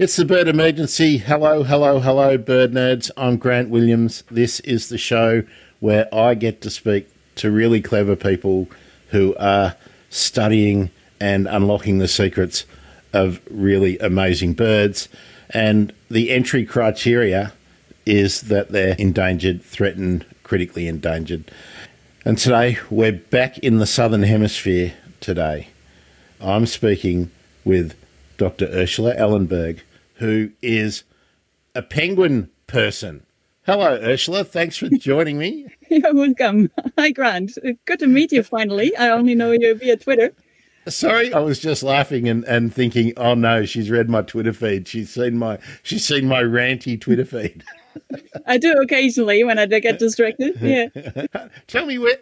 It's the bird emergency. Hello, hello, hello, bird nerds. I'm Grant Williams. This is the show where I get to speak to really clever people who are studying and unlocking the secrets of really amazing birds. And the entry criteria is that they're endangered, threatened, critically endangered. And today we're back in the southern hemisphere today. I'm speaking with Dr. Ursula Ellenberg, who is a penguin person. Hello, Ursula. Thanks for joining me. You're welcome. Hi, Grant. Good to meet you finally. I only know you via Twitter. Sorry, I was just laughing and, and thinking, oh no, she's read my Twitter feed. She's seen my she's seen my ranty Twitter feed. I do occasionally when I get distracted. Yeah. Tell me where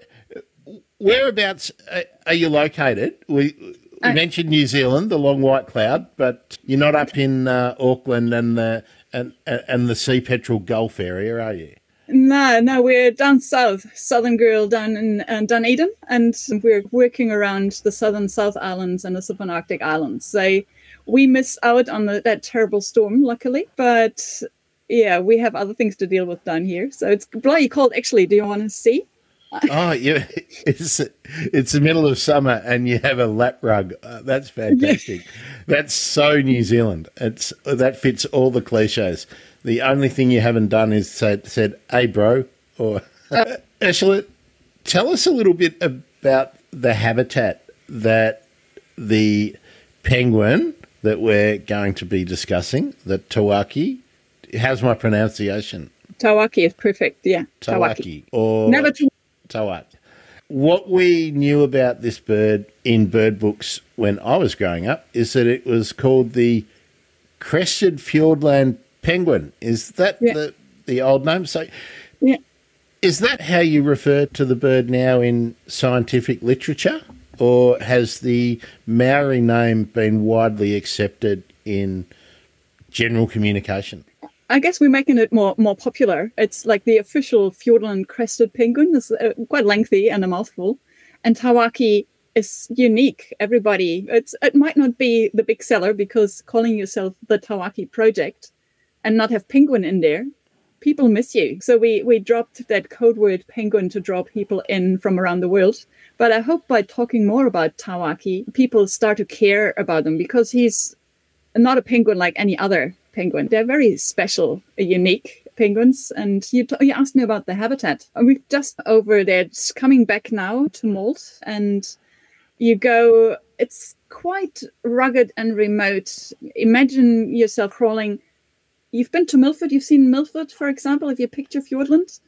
whereabouts uh, are you located? We you mentioned New Zealand, the long white cloud, but you're not up in uh, Auckland and the and and the Sea Petrel Gulf area, are you? No, no, we're down south, southern girl down in uh, Dunedin, and we're working around the southern South Islands and the subantarctic islands. So we miss out on the, that terrible storm, luckily, but yeah, we have other things to deal with down here. So it's bloody cold, actually. Do you want to see? Oh, yeah, it's it's the middle of summer and you have a lap rug. Uh, that's fantastic. that's so New Zealand. It's that fits all the cliches. The only thing you haven't done is said, said "Hey, bro," or uh. Tell us a little bit about the habitat that the penguin that we're going to be discussing, the tawaki. How's my pronunciation? Tawaki is perfect. Yeah, tawaki. tawaki. Or never to Tawat. What What we knew about this bird in bird books when I was growing up is that it was called the crested Fiordland penguin. Is that yeah. the, the old name? So, yeah. is that how you refer to the bird now in scientific literature? Or has the Maori name been widely accepted in general communication? I guess we're making it more more popular. It's like the official Fiordland crested penguin. It's uh, quite lengthy and a mouthful. And Tawaki is unique. Everybody, it's it might not be the big seller because calling yourself the Tawaki project and not have penguin in there, people miss you. So we we dropped that code word penguin to draw people in from around the world. But I hope by talking more about Tawaki, people start to care about him because he's not a penguin like any other penguin. They're very special, uh, unique penguins. And you, you asked me about the habitat. We've just over there, it's coming back now to Moult, and you go, it's quite rugged and remote. Imagine yourself crawling. You've been to Milford, you've seen Milford, for example, if you picture Fiordland.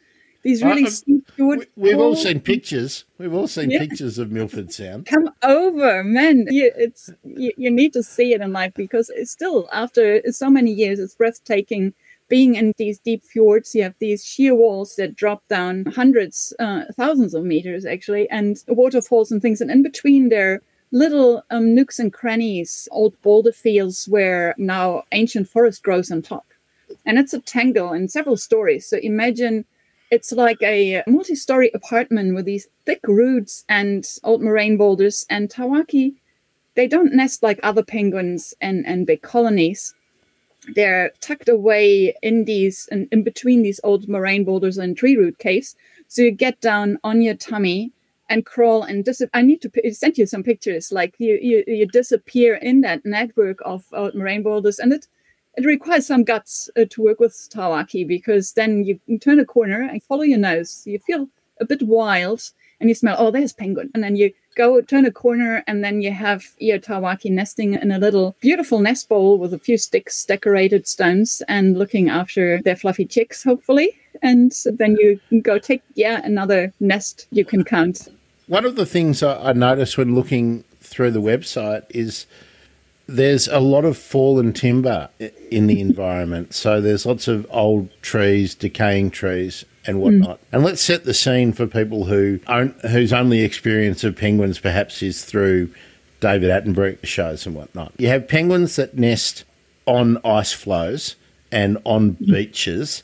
These really steep fjord. We've all seen pictures. We've all seen yeah. pictures of Milford Sound. Come over, man! You, it's you, you need to see it in life because it's still after so many years, it's breathtaking being in these deep fjords, you have these sheer walls that drop down hundreds, uh, thousands of meters actually, and waterfalls and things. And in between there, little um, nooks and crannies, old boulder fields where now ancient forest grows on top. And it's a tangle in several stories. So imagine it's like a multi-story apartment with these thick roots and old moraine boulders. And Tawaki, they don't nest like other penguins and, and big colonies. They're tucked away in these in, in between these old moraine boulders and tree root caves. So you get down on your tummy and crawl and dis- I need to send you some pictures. Like you, you, you disappear in that network of old moraine boulders, and it it requires some guts uh, to work with Tawaki because then you, turn a corner and follow your nose. You feel a bit wild and you smell, oh, there's penguin. And then you go turn a corner and then you have your Tawaki nesting in a little beautiful nest bowl with a few sticks, decorated stones, and looking after their fluffy chicks, hopefully. And then you go take, yeah, another nest you can count. One of the things I noticed when looking through the website is there's a lot of fallen timber in the environment. So there's lots of old trees, decaying trees, and whatnot. Mm. And let's set the scene for people who whose only experience of penguins perhaps is through David Attenborough shows and whatnot. You have penguins that nest on ice floes and on mm. beaches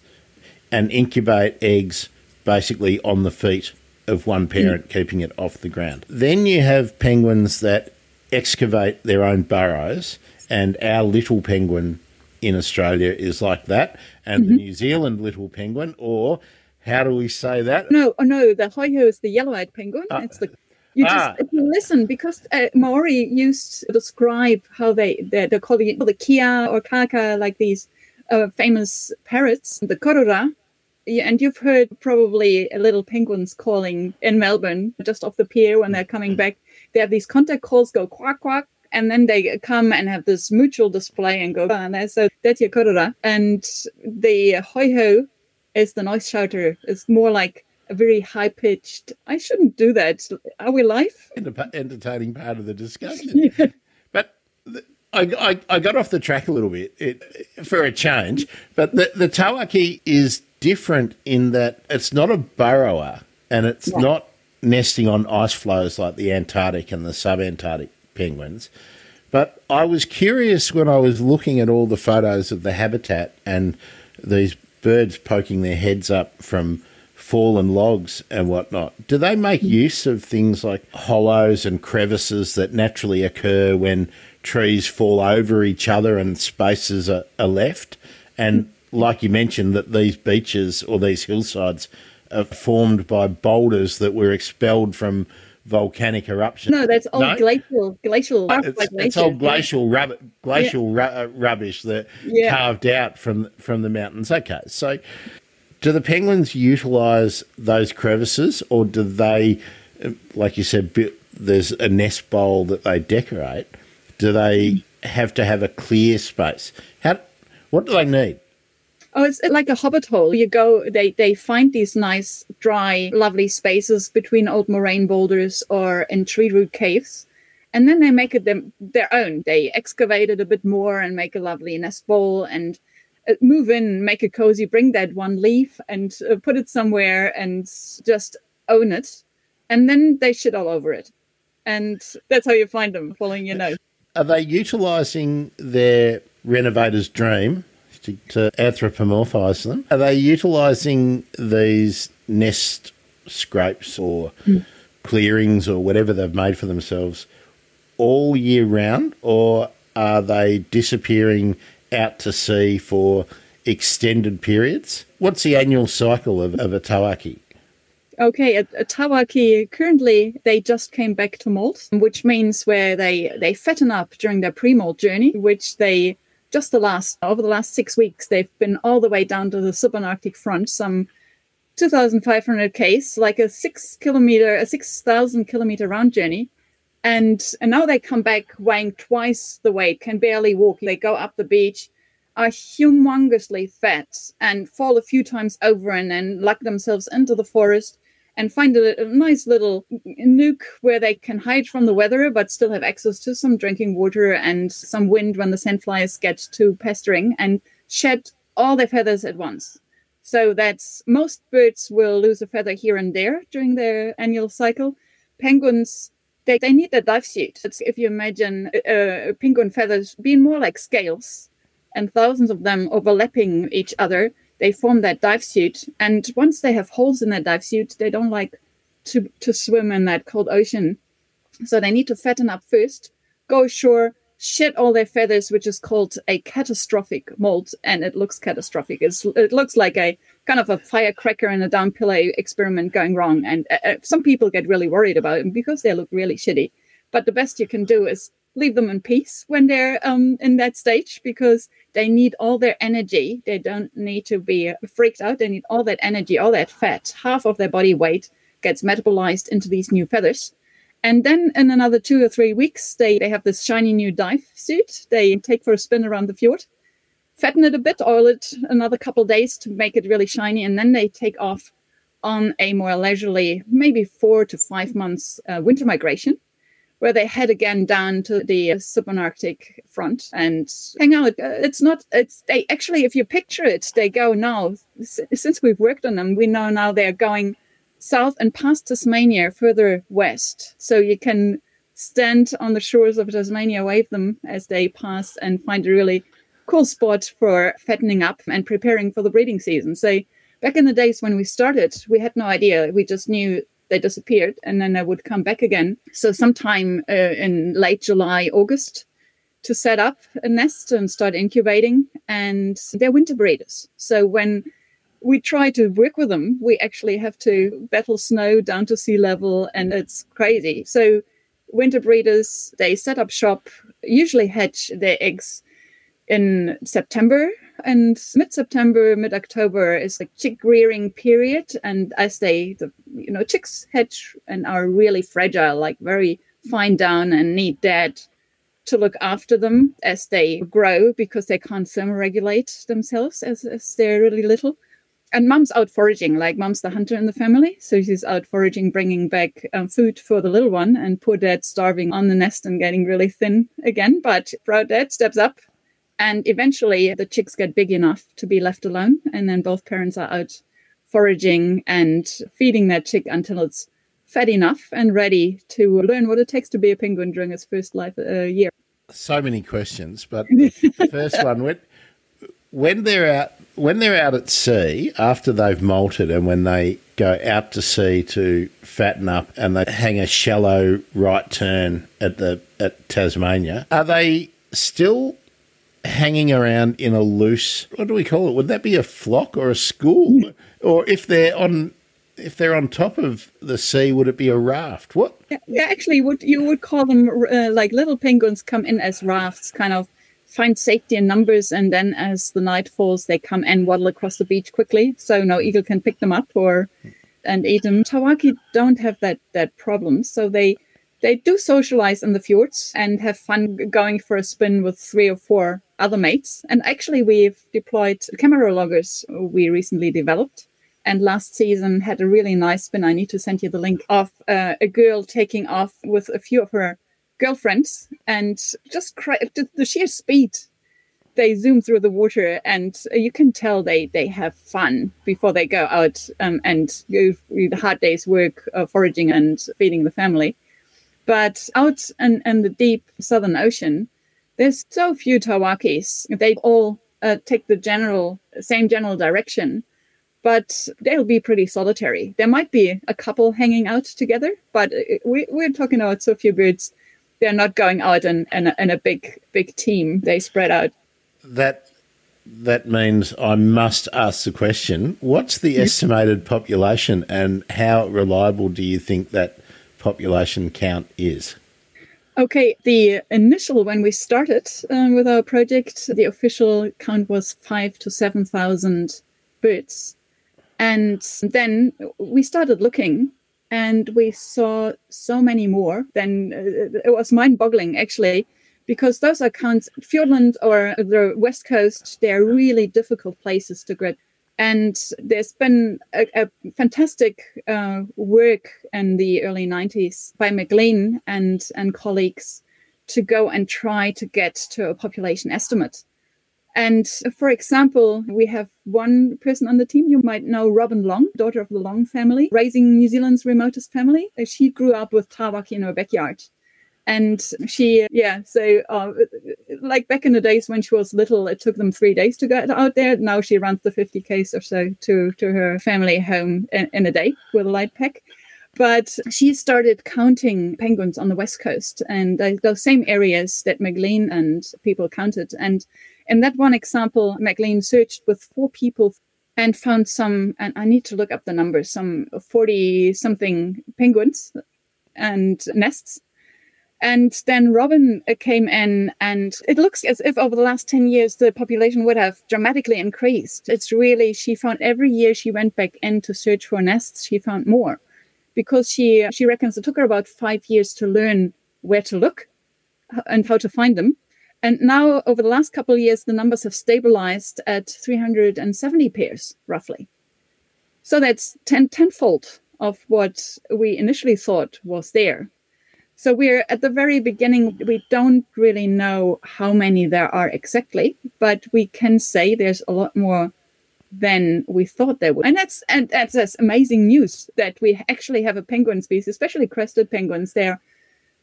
and incubate eggs basically on the feet of one parent, mm. keeping it off the ground. Then you have penguins that excavate their own burrows, and our little penguin in Australia is like that, and Mm-hmm. the New Zealand little penguin, or how do we say that? No, oh no, the hoiho is the yellow-eyed penguin. it's the you just Ah. if you listen because uh, Maori used to describe how they they they call the, the kea or kaka like these uh, famous parrots, the korora. Yeah, and you've heard probably a little penguins calling in Melbourne just off the pier when they're coming back. They have these contact calls go quack quack, and then they come and have this mutual display and go. And that's- so that's your korora. And the hoiho is the noise shouter. It's more like a very high pitched. I shouldn't do that. Are we live? Enter- entertaining part of the discussion. But th- I, I, I got off the track a little bit it, for a change. But the, the tawaki is different in that it's not a burrower and it's not nesting on ice floes like the Antarctic and the subantarctic penguins. But I was curious when I was looking at all the photos of the habitat and these birds poking their heads up from fallen logs and whatnot. Do they make mm. use of things like hollows and crevices that naturally occur when trees fall over each other and spaces are, are left? And mm. like you mentioned, that these beaches or these hillsides are formed by boulders that were expelled from volcanic eruption. No, that's all No? glacial. Glacial. Uh, It's, like it's all glacier. glacial rub- glacial ru- uh, rubbish that Yeah. carved out from from the mountains. Okay, so do the penguins utilize those crevices, or do they, uh, like you said, bu- there's a nest bowl that they decorate? Do they have to have a clear space? How? What do they need? Oh, it's like a hobbit hole. You go, they they find these nice, dry, lovely spaces between old moraine boulders or in tree root caves, and then they make it them their own. They excavate it a bit more and make a lovely nest bowl and uh, move in, make it cozy, bring that one leaf and uh, put it somewhere and just own it, and then they shit all over it, and that's how you find them following your nose. Are they utilizing their renovator's dream to, to anthropomorphize them? Are they utilizing these nest scrapes or hmm. clearings or whatever they've made for themselves all year round, or are they disappearing out to sea for extended periods? What's the annual cycle of, of a tawaki? Okay, at, at Tawaki, currently they just came back to molt, which means where they they fatten up during their pre-molt journey, which they just the last over the last six weeks they've been all the way down to the subantarctic front, some 2,500 k's, like a six kilometer, a 6,000 kilometer round journey. And, and now they come back weighing twice the weight, can barely walk. They go up the beach, are humongously fat, and fall a few times over and then luck themselves into the forest and find a, a nice little nook where they can hide from the weather but still have access to some drinking water and some wind when the sandflies get too pestering and shed all their feathers at once. So that's most birds will lose a feather here and there during their annual cycle. Penguins, they, they need a dive suit. It's, if you imagine uh, penguin feathers being more like scales and thousands of them overlapping each other, they form that dive suit. And once they have holes in that dive suit, they don't like to, to swim in that cold ocean. So they need to fatten up first, go ashore, shed all their feathers, which is called a catastrophic molt. And it looks catastrophic. It's, it looks like a kind of a firecracker and a down pillow experiment going wrong. And uh, uh, some people get really worried about it because they look really shitty. But the best you can do is leave them in peace when they're um, in that stage because they need all their energy. They don't need to be freaked out. They need all that energy, all that fat. Half of their body weight gets metabolized into these new feathers. And then in another two or three weeks, they, they have this shiny new dive suit. They take for a spin around the fjord, fatten it a bit, oil it another couple days to make it really shiny, and then they take off on a more leisurely, maybe four to five months uh, winter migration where they head again down to the subantarctic front and hang out. Uh, It's not, it's, they actually, if you picture it, they go now, since we've worked on them, we know now they're going south and past Tasmania further west. So you can stand on the shores of Tasmania, wave them as they pass and find a really cool spot for fattening up and preparing for the breeding season. So back in the days when we started, we had no idea. We just knew they disappeared and then they would come back again. So sometime uh, in late July, August, to set up a nest and start incubating. and they're winter breeders. So when we try to work with them, we actually have to battle snow down to sea level, and it's crazy. So winter breeders, they set up shop, usually hatch their eggs in September and mid-September, mid-October is the chick rearing period. And as they, the, you know, chicks hatch and are really fragile, like very fine down and need dad to look after them as they grow because they can't thermoregulate themselves as, as they're really little. And mom's out foraging, like mom's the hunter in the family. So she's out foraging, bringing back um, food for the little one, and poor dad starving on the nest and getting really thin again. But proud dad steps up and eventually the chicks get big enough to be left alone. And then both parents are out foraging and feeding their chick until it's fat enough and ready to learn what it takes to be a penguin during its first life uh, year. So many questions, but the first one when, when they're out when they're out at sea after they've molted and when they go out to sea to fatten up and they hang a shallow right turn at the at Tasmania, are they still hanging around in a loose what do we call it? Would that be a flock or a school? Or if they're on if they're on top of the sea would it be a raft? What? Yeah, actually would you would call them uh, like little penguins come in as rafts kind of find safety in numbers and then as the night falls they come and waddle across the beach quickly. So no eagle can pick them up or and eat them. Tawaki don't have that that problem. So they they do socialize in the fjords and have fun going for a spin with three or four other mates. And actually, we've deployed camera loggers we recently developed. And last season had a really nice spin. I need to send you the link of uh, a girl taking off with a few of her girlfriends and just cry, the, sheer speed they zoom through the water and you can tell they they have fun before they go out um, and go the hard days work foraging and feeding the family but out in, in the deep southern ocean there's so few Tawakis. They all uh, take the general same general direction, but they'll be pretty solitary. There might be a couple hanging out together, but uh, we, we're talking about so few birds. They're not going out in, in, a, in a big big team. They spread out. That that means I must ask the question: What's the estimated population, and how reliable do you think that population count is? Okay, the initial when we started um, with our project, the official count was five to seven thousand birds, and then we started looking, and we saw so many more. Then uh, it was mind-boggling, actually, because those accounts, Fiordland or the West Coast, they're really difficult places to get and there's been a, a fantastic uh, work in the early 90s by McLean and, and colleagues to go and try to get to a population estimate. And for example, we have one person on the team you might know, Robin Long, daughter of the Long family, raising New Zealand's remotest family. She grew up with Tawaki in her backyard and she yeah so uh, like back in the days when she was little it took them three days to get out there. Now she runs the 50 k's or so to to her family home in, in a day with a light pack. But she started counting penguins on the west coast and uh, those same areas that McLean and people counted. And in that one example McLean searched with four people and found some and i need to look up the numbers some 40 something penguins and nests and then Robin uh, came in, and it looks as if over the last 10 years, the population would have dramatically increased. It's really, she found every year she went back in to search for nests, she found more because she, she reckons it took her about five years to learn where to look and how to find them. And now, over the last couple of years, the numbers have stabilized at 370 pairs, roughly. So that's 10, tenfold of what we initially thought was there. So we're at the very beginning, we don't really know how many there are exactly, but we can say there's a lot more than we thought there would. And that's and that's, that's amazing news that we actually have a penguin species, especially crested penguins. They're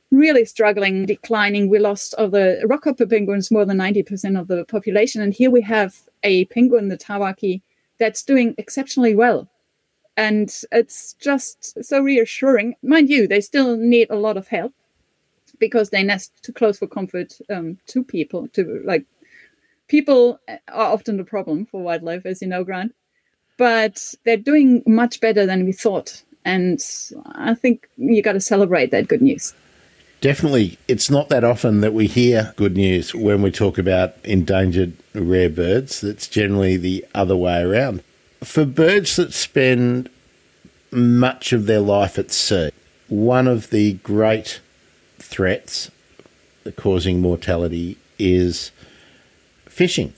really struggling, declining. We lost of the rockhopper penguins more than 90% of the population. And here we have a penguin, the Tawaki, that's doing exceptionally well and it's just so reassuring. Mind you, they still need a lot of help because they nest too close for comfort um, to people. To like, people are often the problem for wildlife, as you know, Grant. But they're doing much better than we thought. And I think you got to celebrate that good news. Definitely. It's not that often that we hear good news when we talk about endangered rare birds. That's generally the other way around. For birds that spend much of their life at sea, one of the great threats causing mortality is fishing.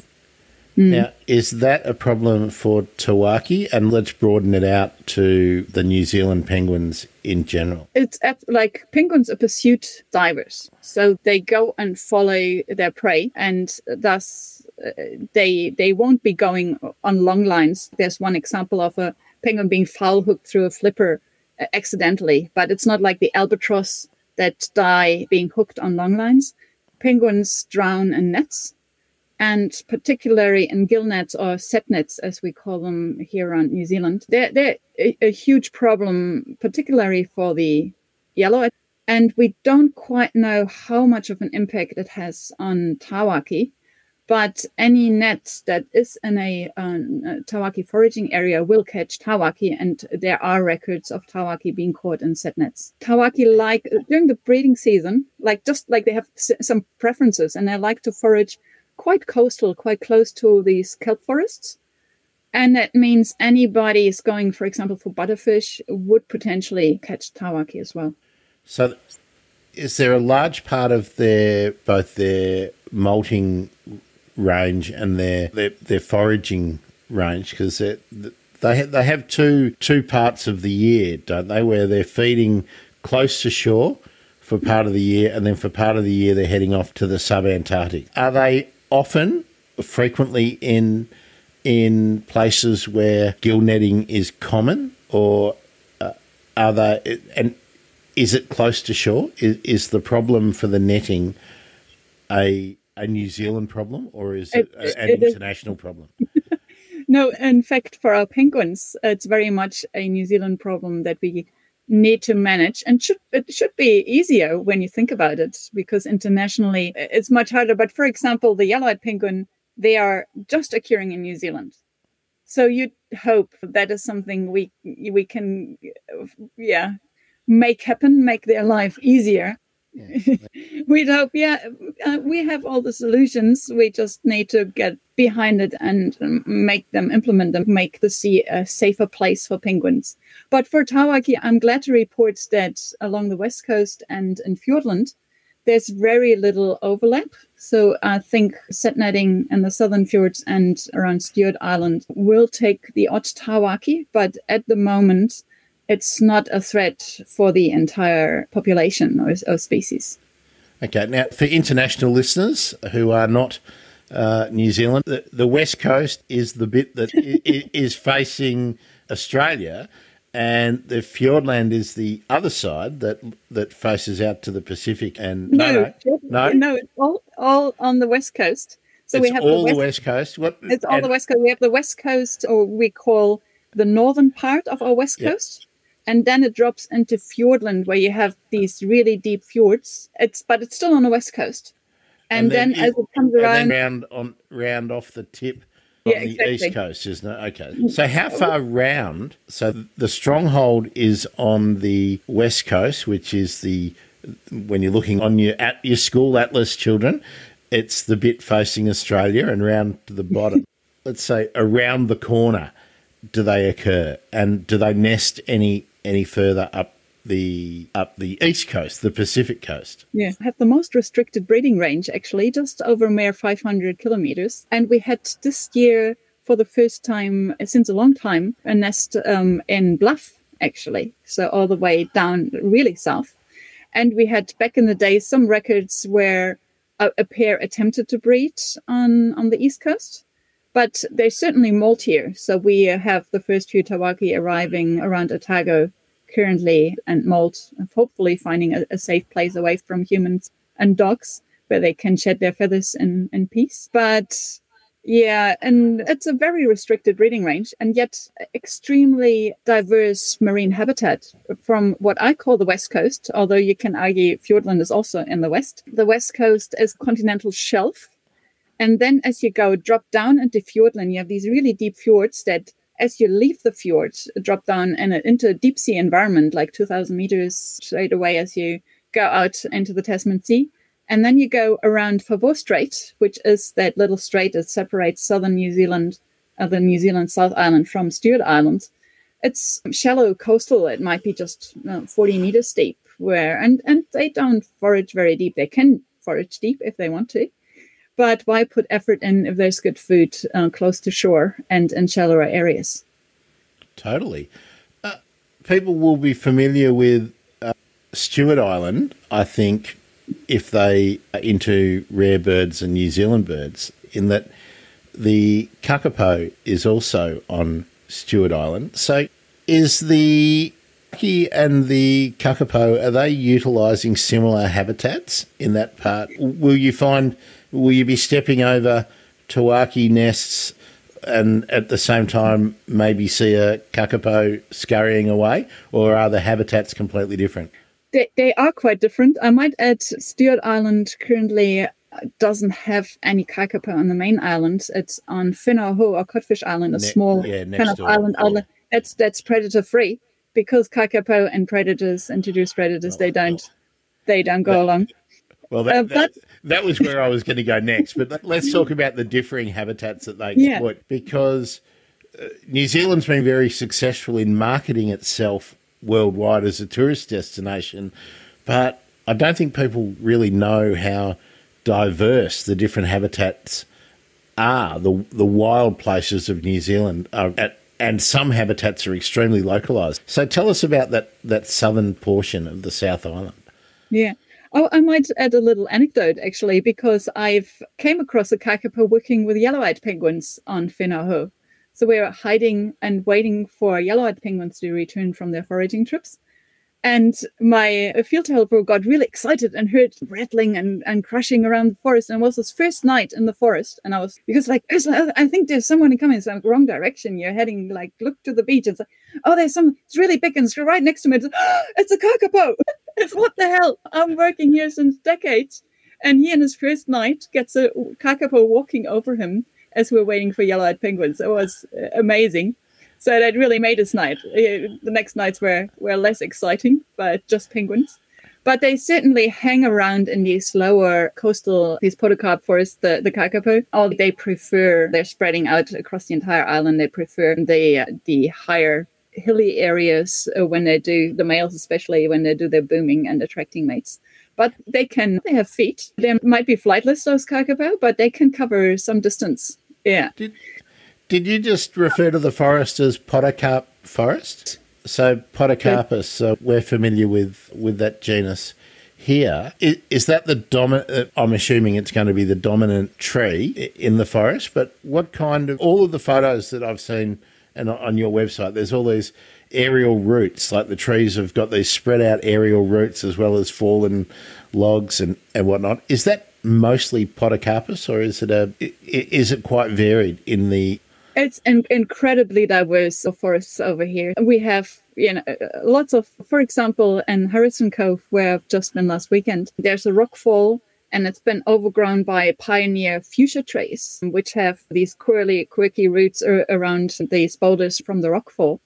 Mm. Now, is that a problem for Tawaki? And let's broaden it out to the New Zealand penguins in general. It's like penguins are pursuit divers. So they go and follow their prey, and thus they they won't be going on long lines. There's one example of a penguin being foul hooked through a flipper uh, accidentally, but it's not like the albatross that die being hooked on long lines. Penguins drown in nets, and particularly in gill nets or set nets, as we call them here on New Zealand. They're, they're a, a huge problem, particularly for the yellow. And we don't quite know how much of an impact it has on Tawaki but any net that is in a, um, a Tawaki foraging area will catch Tawaki, and there are records of Tawaki being caught in set nets. Tawaki like during the breeding season, like just like they have some preferences, and they like to forage quite coastal, quite close to these kelp forests. And that means anybody is going, for example, for butterfish would potentially catch Tawaki as well. So, is there a large part of their both their molting range and their their, their foraging range because they they have two two parts of the year, don't they, where they're feeding close to shore for part of the year, and then for part of the year they're heading off to the subantarctic. Are they often, frequently in in places where gill netting is common, or uh, are they? And is it close to shore? Is, is the problem for the netting a a New Zealand problem or is it, it an it international problem? no, in fact, for our penguins, it's very much a New Zealand problem that we need to manage and should it should be easier when you think about it because internationally it's much harder. But for example the yellow-eyed penguin they are just occurring in new zealand. So you'd hope that is something we we can yeah make happen make their life easier We'd hope, yeah, uh, we have all the solutions. We just need to get behind it and um, make them implement them, make the sea a safer place for penguins. But for Tawaki, I'm glad to report that along the west coast and in Fiordland, there's very little overlap. So I think set netting in the southern fjords and around Stewart Island will take the odd Tawaki, but at the moment, it's not a threat for the entire population or, or species. Okay, now for international listeners who are not uh, New Zealand, the, the, west coast is the bit that is facing Australia, and the Fiordland is the other side that that faces out to the Pacific. And no, no, no, no it's all, all on the west coast. So it's we have all the west, the west coast. What, it's all the west coast. We have the west coast, or we call the northern part of our west coast and then it drops into Fiordland where you have these really deep fjords. It's but it's still on the west coast, and, and then, then, as it comes around, round on round off the tip on yeah, the exactly. east coast, isn't it? Okay. So how far round? So the stronghold is on the west coast, which is the when you're looking on your at your school atlas, children. It's the bit facing Australia and round to the bottom. Let's say around the corner do they occur and do they nest any any further up the up the east coast, the Pacific coast. Yeah, have the most restricted breeding range actually, just over mere 500 kilometers. And we had this year, for the first time since a long time, a nest um, in Bluff actually, so all the way down really south. And we had back in the day some records where a, a pair attempted to breed on on the east coast but they certainly molt here. So we uh, have the first few Tawaki arriving around Otago currently and molt, hopefully finding a, a, safe place away from humans and dogs where they can shed their feathers in, in peace. But yeah, and it's a very restricted breeding range and yet extremely diverse marine habitat from what I call the West Coast, although you can argue Fiordland is also in the West. The West Coast is continental shelf And then as you go drop down into Fiordland, you have these really deep fjords that as you leave the fjord, drop down in a, into a deep sea environment, like 2000 meters straight away as you go out into the Tasman Sea. And then you go around Foveaux Strait, which is that little strait that separates southern New Zealand, uh, the New Zealand South Island from Stewart Island. It's shallow coastal. It might be just uh, 40 meters deep where, and, and they don't forage very deep. They can forage deep if they want to but why put effort in if there's good food uh, close to shore and in shallower areas? Totally. Uh, people will be familiar with uh, Stewart Island, I think, if they are into rare birds and New Zealand birds, in that the kakapo is also on Stewart Island. So is the Kaki and the kakapo, are they utilising similar habitats in that part? Will you find will you be stepping over Tawaki nests and at the same time maybe see a kakapo scurrying away, or are the habitats completely different? They, they are quite different. I might add Stewart Island currently doesn't have any kakapo on the main island. It's on Whenua or Codfish Island, a ne- small yeah, kind of door. island yeah. island. That's that's predator free because kakapo and predators introduce predators. Oh, they don't oh. they don't go along. Well, that, uh, but, that, that, was where I was going to go next. But let's talk about the differing habitats that they exploit yeah. because uh, New Zealand's been very successful in marketing itself worldwide as a tourist destination, but I don't think people really know how diverse the different habitats are. The the wild places of New Zealand are at and some habitats are extremely localized. So tell us about that that southern portion of the South Island. Yeah. Oh, I might add a little anecdote actually, because I've came across a kakapo working with yellow-eyed penguins on Whenua So we are hiding and waiting for yellow-eyed penguins to return from their foraging trips. And my field helper got really excited and heard rattling and, and crashing around the forest. And it was his first night in the forest. And I was, because like, I think there's someone coming, it's like wrong direction. You're heading, like, look to the beach. It's like, oh, there's some, it's really big and it's right next to me. It's, oh, it's a kakapo. it's what the hell? I'm working here since decades. And he, in his first night, gets a kakapo walking over him as we're waiting for yellow-eyed penguins. It was uh, amazing. So that really made his night. Uh, the next nights were, were less exciting, but just penguins. But they certainly hang around in these lower coastal, these podocarp forests, the, the kakapo. All they prefer, they're spreading out across the entire island. They prefer the, the higher hilly areas uh, when they do, the males especially, when they do their booming and attracting mates but they can they have feet they might be flightless those kakapo but they can cover some distance yeah did, did you just refer to the forest as Podocarp forest? So Podocarpus, uh, we're familiar with with that genus here. Is, is that the dominant? Uh, I'm assuming it's going to be the dominant tree in the forest. But what kind of all of the photos that I've seen and on your website, there's all these aerial roots. Like the trees have got these spread out aerial roots as well as fallen logs and and whatnot. Is that mostly Podocarpus, or is it a is it quite varied in the it's in- incredibly diverse of forests over here. We have you know lots of, for example, in Harrison Cove, where I've just been last weekend, there's a rock fall and it's been overgrown by pioneer fuchsia trees, which have these curly, quirky roots around these boulders from the rockfall.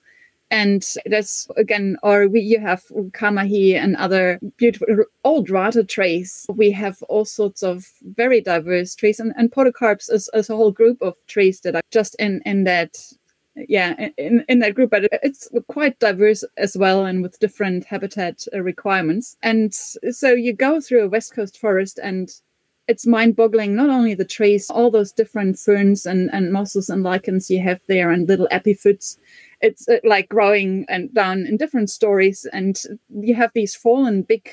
And that's again, or we, you have kamahi and other beautiful old rata trees. We have all sorts of very diverse trees, and, and podocarps is, is a whole group of trees that are just in in that yeah in, in that group. But it's quite diverse as well and with different habitat uh, requirements. And so you go through a west coast forest and it's mind-boggling not only the trees all those different ferns and, and mosses and lichens you have there and little epiphytes it's uh, like growing and down in different stories and you have these fallen big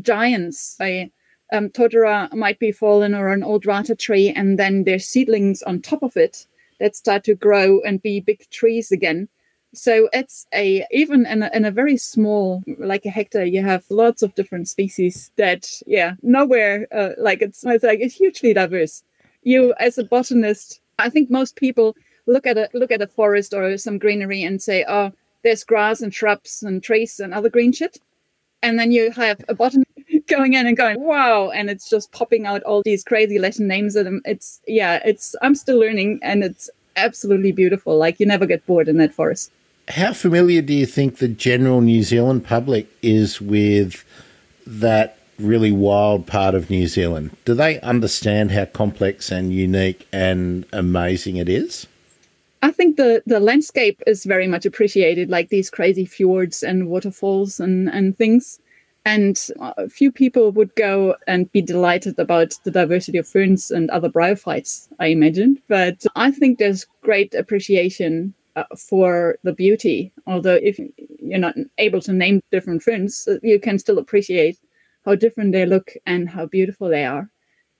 giants. By um, totara might be fallen or an old rata tree and then there's seedlings on top of it that start to grow and be big trees again. So it's a even in a, in a very small like a hectare you have lots of different species that yeah nowhere uh, like it's, it's like it's hugely diverse. You as a botanist i think most people look at a look at a forest or some greenery and say, oh, there's grass and shrubs and trees and other green shit. And then you have a botanist going in and going, wow. And it's just popping out all these crazy Latin names them. It's, yeah, it's, I'm still learning and it's absolutely beautiful. Like you never get bored in that forest. How familiar do you think the general New Zealand public is with that really wild part of New Zealand? Do they understand how complex and unique and amazing it is? I think the, the landscape is very much appreciated, like these crazy fjords and waterfalls and, and things. And a few people would go and be delighted about the diversity of ferns and other bryophytes, I imagine. But I think there's great appreciation uh, for the beauty. Although, if you're not able to name different ferns, uh, you can still appreciate how different they look and how beautiful they are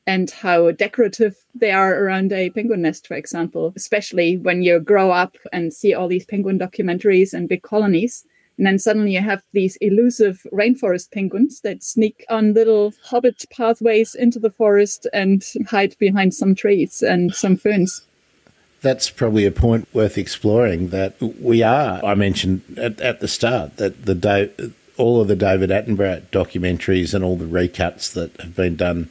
and how decorative they are around a penguin nest, for example, especially when you grow up and see all these penguin documentaries and big colonies. And then suddenly you have these elusive rainforest penguins that sneak on little hobbit pathways into the forest and hide behind some trees and some ferns. That's probably a point worth exploring. That we are, I mentioned at, at the start, that the all of the David Attenborough documentaries and all the recuts that have been done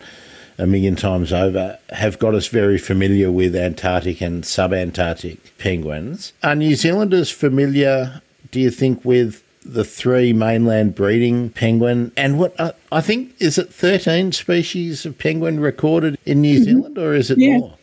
a million times over have got us very familiar with Antarctic and subantarctic penguins. Are New Zealanders familiar, do you think, with the three mainland breeding penguin and what uh, I think is it 13 species of penguin recorded in New mm-hmm. Zealand or is it yeah. more?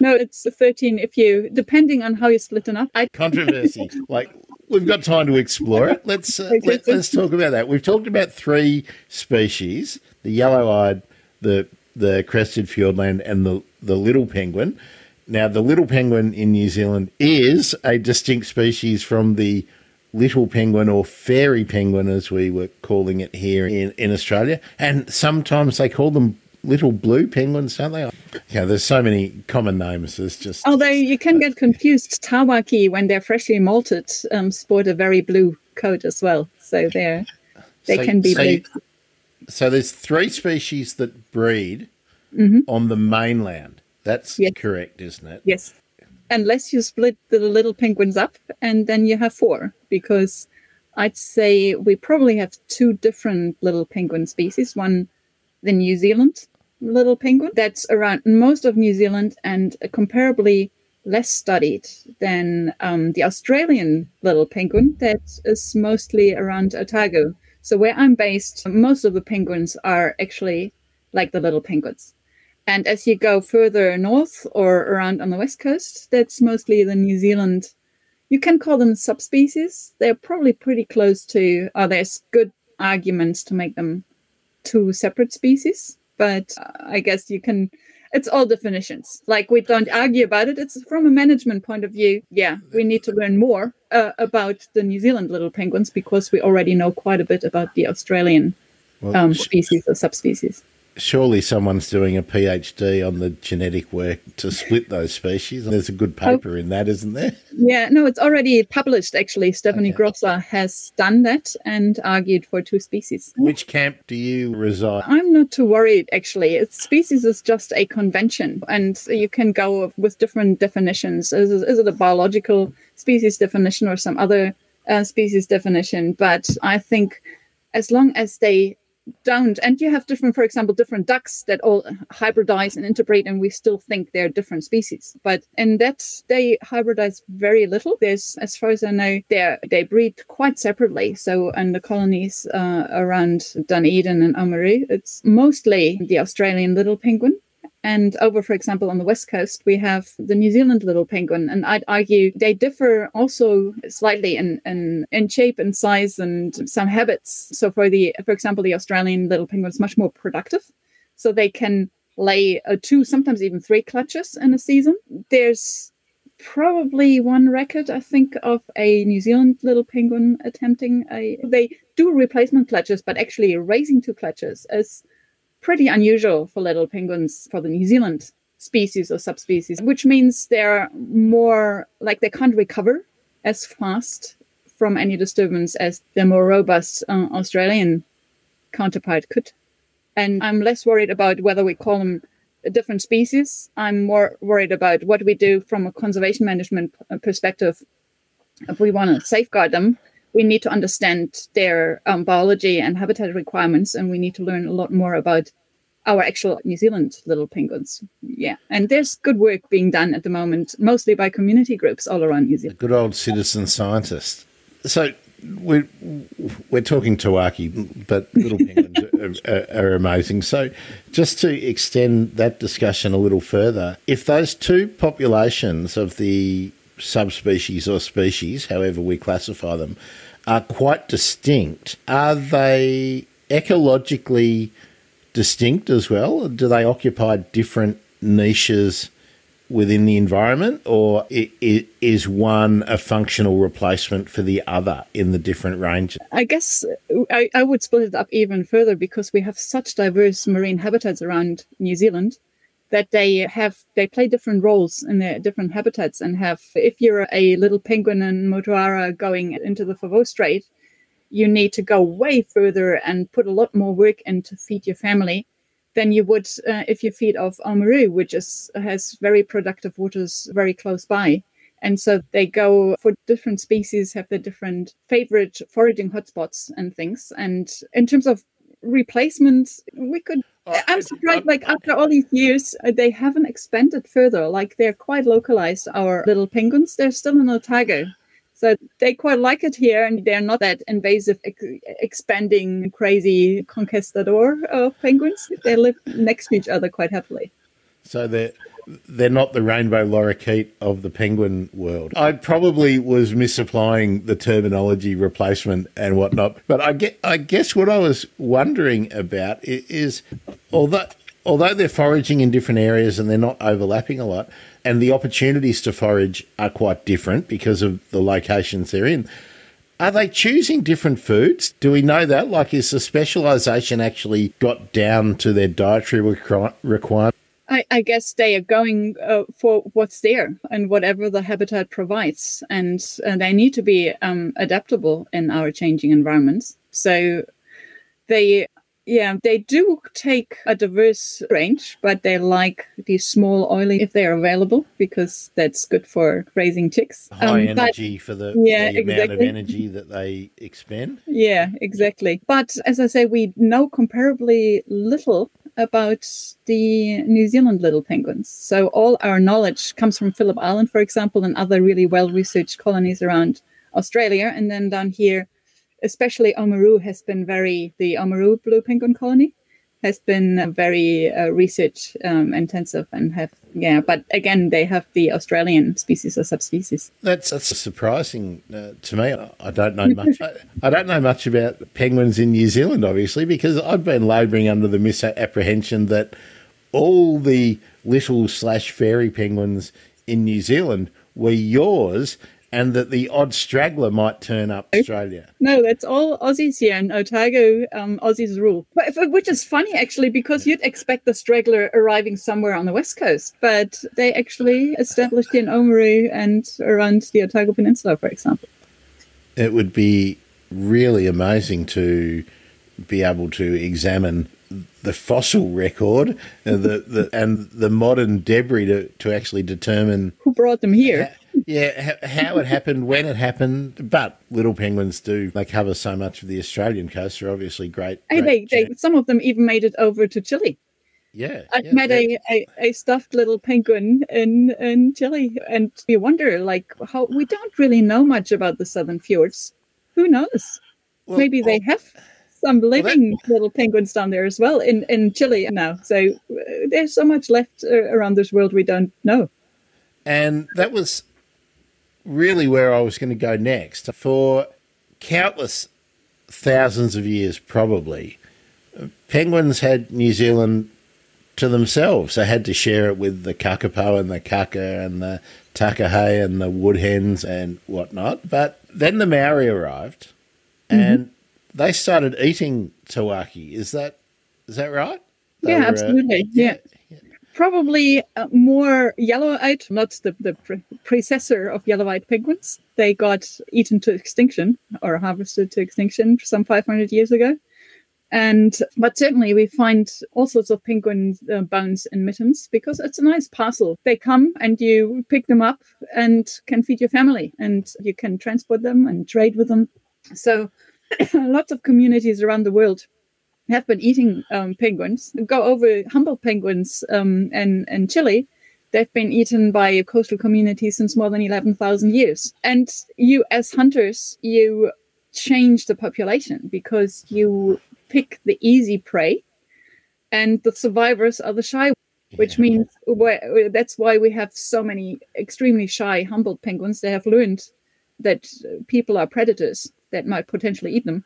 No, it's 13 if you depending on how you split them up. I- Controversy. like we've got time to explore it. Let's uh, let, us talk about that. We've talked about three species: the yellow-eyed, the the crested fiordland, and the, the little penguin. Now, the little penguin in New Zealand is a distinct species from the little penguin or fairy penguin, as we were calling it here in, in Australia. And sometimes they call them little blue penguins, don't they? Yeah, there's so many common names. There's just although you can get confused. Tawaki, when they're freshly malted, um, sport a very blue coat as well. So they're they so, can be so blue. So there's three species that breed mm-hmm. on the mainland. That's yes. correct, isn't it? Yes. Unless you split the little penguins up, and then you have four, because I'd say we probably have two different little penguin species. One, the New Zealand little penguin, that's around most of New Zealand and comparably less studied than um, the Australian little penguin that is mostly around Otago. So where I'm based, most of the penguins are actually like the little penguins. And as you go further north or around on the west coast, that's mostly the New Zealand. You can call them subspecies. They're probably pretty close to, oh, there's good arguments to make them two separate species. But uh, I guess you can, it's all definitions. Like we don't argue about it. It's from a management point of view. Yeah, we need to learn more uh, about the New Zealand little penguins because we already know quite a bit about the Australian well, um, species or subspecies surely someone's doing a PhD on the genetic work to split those species. There's a good paper in that, isn't there? Yeah, no, it's already published actually. Stefanie okay. Grosser has done that and argued for two species. Which camp do you reside? I'm not too worried actually. It's, species is just a convention and you can go with different definitions. Is, is it a biological species definition or some other uh, species definition? But I think as long as they don't and you have different for example different ducks that all hybridize and interbreed and we still think they're different species. But in that they hybridize very little. There's as far as i know they they breed quite separately. So in the colonies uh, around dunedin and oamaru it's mostly the australian little penguin and over, for example, on the West Coast, we have the New Zealand little penguin. And I'd argue they differ also slightly in, in, in shape and size and some habits. So for the, for example, the Australian little penguin is much more productive. So they can lay two, sometimes even three clutches in a season. There's probably one record, I think, of a New Zealand little penguin attempting a. They do replacement clutches, but actually raising two clutches is pretty unusual for little penguins for the New Zealand species or subspecies, which means they're more like they can't recover as fast from any disturbance as the more robust uh, Australian counterpart could. And I'm less worried about whether we call them a different species. I'm more worried about what we do from a conservation management perspective. If we want to safeguard them, we need to understand their um, biology and habitat requirements, and we need to learn a lot more about our actual New Zealand little penguins. Yeah, and there's good work being done at the moment, mostly by community groups all around New Zealand. Good old citizen scientist. So we're we're talking Tawaki, but little penguins are, are, are, amazing. So, just to extend that discussion a little further, if those two populations of the subspecies or species, however we classify them, are quite distinct, are they ecologically distinct as well? Do they occupy different niches? within the environment, or is one a functional replacement for the other in the different ranges? I guess I, I, would split it up even further because we have such diverse marine habitats around New Zealand that they have they play different roles in their different habitats and have if you're a little penguin in Motuara going into the Foveaux Strait, you need to go way further and put a lot more work in to feed your family than you would uh, if you feed off Oamaru, which is has very productive waters very close by. And so they go for different species, have their different favorite foraging hotspots and things. And in terms of replacements, we could. Uh, I'm surprised, like after all these years, uh, they haven't expanded further. Like they're quite localized. Our little penguins, they're still in Otago, so they quite like it here, and they're not that invasive, ex- expanding, crazy conquistador of penguins. They live next to each other quite happily. So they're they're not the rainbow lorikeet of the penguin world. I probably was misapplying the terminology replacement and whatnot, but I get I guess what I was wondering about is although although they're foraging in different areas and they're not overlapping a lot, and the opportunities to forage are quite different because of the locations they're in. Are they choosing different foods? Do we know that? Like, is the specialisation actually got down to their dietary requirement? I, I, guess they are going uh, for what's there and whatever the habitat provides, and uh, they need to be um, adaptable in our changing environments. So they yeah, they do take a diverse range, but they like these small oily if they're available because that's good for raising chicks. High um, energy but, for the, yeah, the exactly. amount of energy that they expend. Yeah, exactly. But as I say, we know comparably little about the New Zealand little penguins. So all our knowledge comes from Phillip Island, for example, and other really well researched colonies around Australia. And then down here, especially Oamaru has been very, the Oamaru blue penguin colony has been very uh, research um, intensive and have yeah but again they have the australian species or subspecies. That's that's surprising uh, to me. I don't know much I, I, don't know much about penguins in new zealand obviously because i've been labouring under the misapprehension that all the little slash fairy penguins in new zealand were yours and that the odd straggler might turn up Australia. No, that's all Aussies here, and Otago um, Aussies rule. But, which is funny actually, because you'd expect the straggler arriving somewhere on the west coast, but they actually established in Oamaru and around the Otago Peninsula, for example. It would be really amazing to be able to examine the fossil record uh, the, the, and the modern debris to, to actually determine who brought them here yeah, how it happened, when it happened, but little penguins do. They cover so much of the Australian coast. They're obviously great. great they, they, some of them even made it over to Chile. Yeah, I yeah, met a, a, a, stuffed little penguin in in Chile, and you wonder like how we don't really know much about the southern fjords. Who knows? Well, Maybe they have some living well, that... little penguins down there as well in in Chile now. So uh, there's so much left uh, around this world we don't know. And that was really where I was going to go next. For countless thousands of years, probably, penguins had New Zealand to themselves. They had to share it with the kakapo and the kaka and the takahe and the woodhens and whatnot. But then the Maori arrived and mm-hmm. they started eating tawaki. Is that is that right? They yeah, were, uh, absolutely. Uh, yeah. yeah probably uh, more yellow-eyed, not the, the pre- predecessor of yellow-eyed penguins. They got eaten to extinction or harvested to extinction some 500 years ago. And but certainly we find all sorts of penguin uh, bones in middens because it's a nice parcel. They come and you pick them up and can feed your family, and you can transport them and trade with them. So lots of communities around the world have been eating um, penguins. Go over Humboldt penguins um, and, and Chile. They've been eaten by coastal communities since more than 11,000 years. And you, as hunters, you change the population because you pick the easy prey and the survivors are the shy which means that's why we have so many extremely shy Humboldt penguins. They have learned that people are predators that might potentially eat them.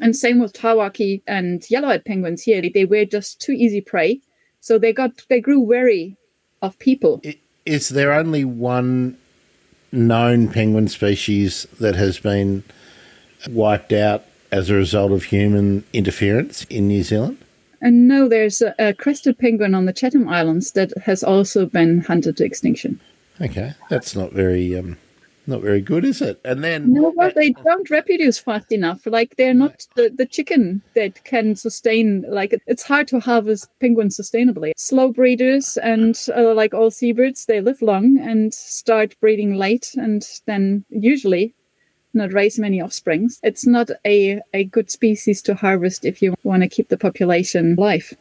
And same with Tawaki and yellow-eyed penguins here. They were just too easy prey, so they got they grew wary of people. Is there only one known penguin species that has been wiped out as a result of human interference in New Zealand? And no, there's a, a, crested penguin on the Chatham Islands that has also been hunted to extinction. Okay, that's not very um, not very good, is it? And then no, well, they don't reproduce fast enough. Like they're not the, the chicken that can sustain. Like it's hard to harvest penguins sustainably. Slow breeders and uh, like all seabirds, they live long and start breeding late, and then usually not raise many offsprings. It's not a, a good species to harvest if you want to keep the population alive.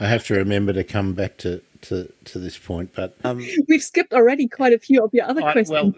I have to remember to come back to, to, to this point, but um, we've skipped already quite a few of your other I, questions. Well,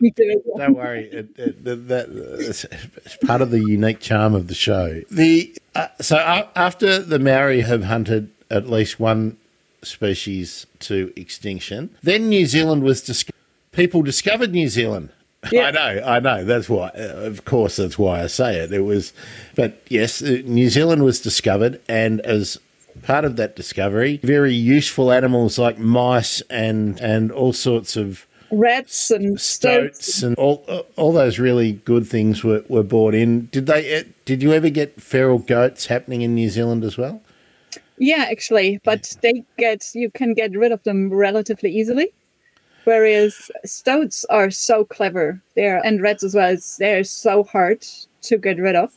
don't worry, it, it, that, it's part of the unique charm of the show. The uh, so uh, after the Maori have hunted at least one species to extinction, then New Zealand was discovered. People discovered New Zealand yeah. I know, I know. That's why, uh, of course, that's why I say it. It was, but yes, uh, New Zealand was discovered, and as part of that discovery, very useful animals like mice and and all sorts of rats and stoats and all all those really good things were, were brought in. Did they? Uh, did you ever get feral goats happening in New Zealand as well? Yeah, actually, but they get you can get rid of them relatively easily. Whereas stoats are so clever there, and rats as well. They're so hard to get rid of,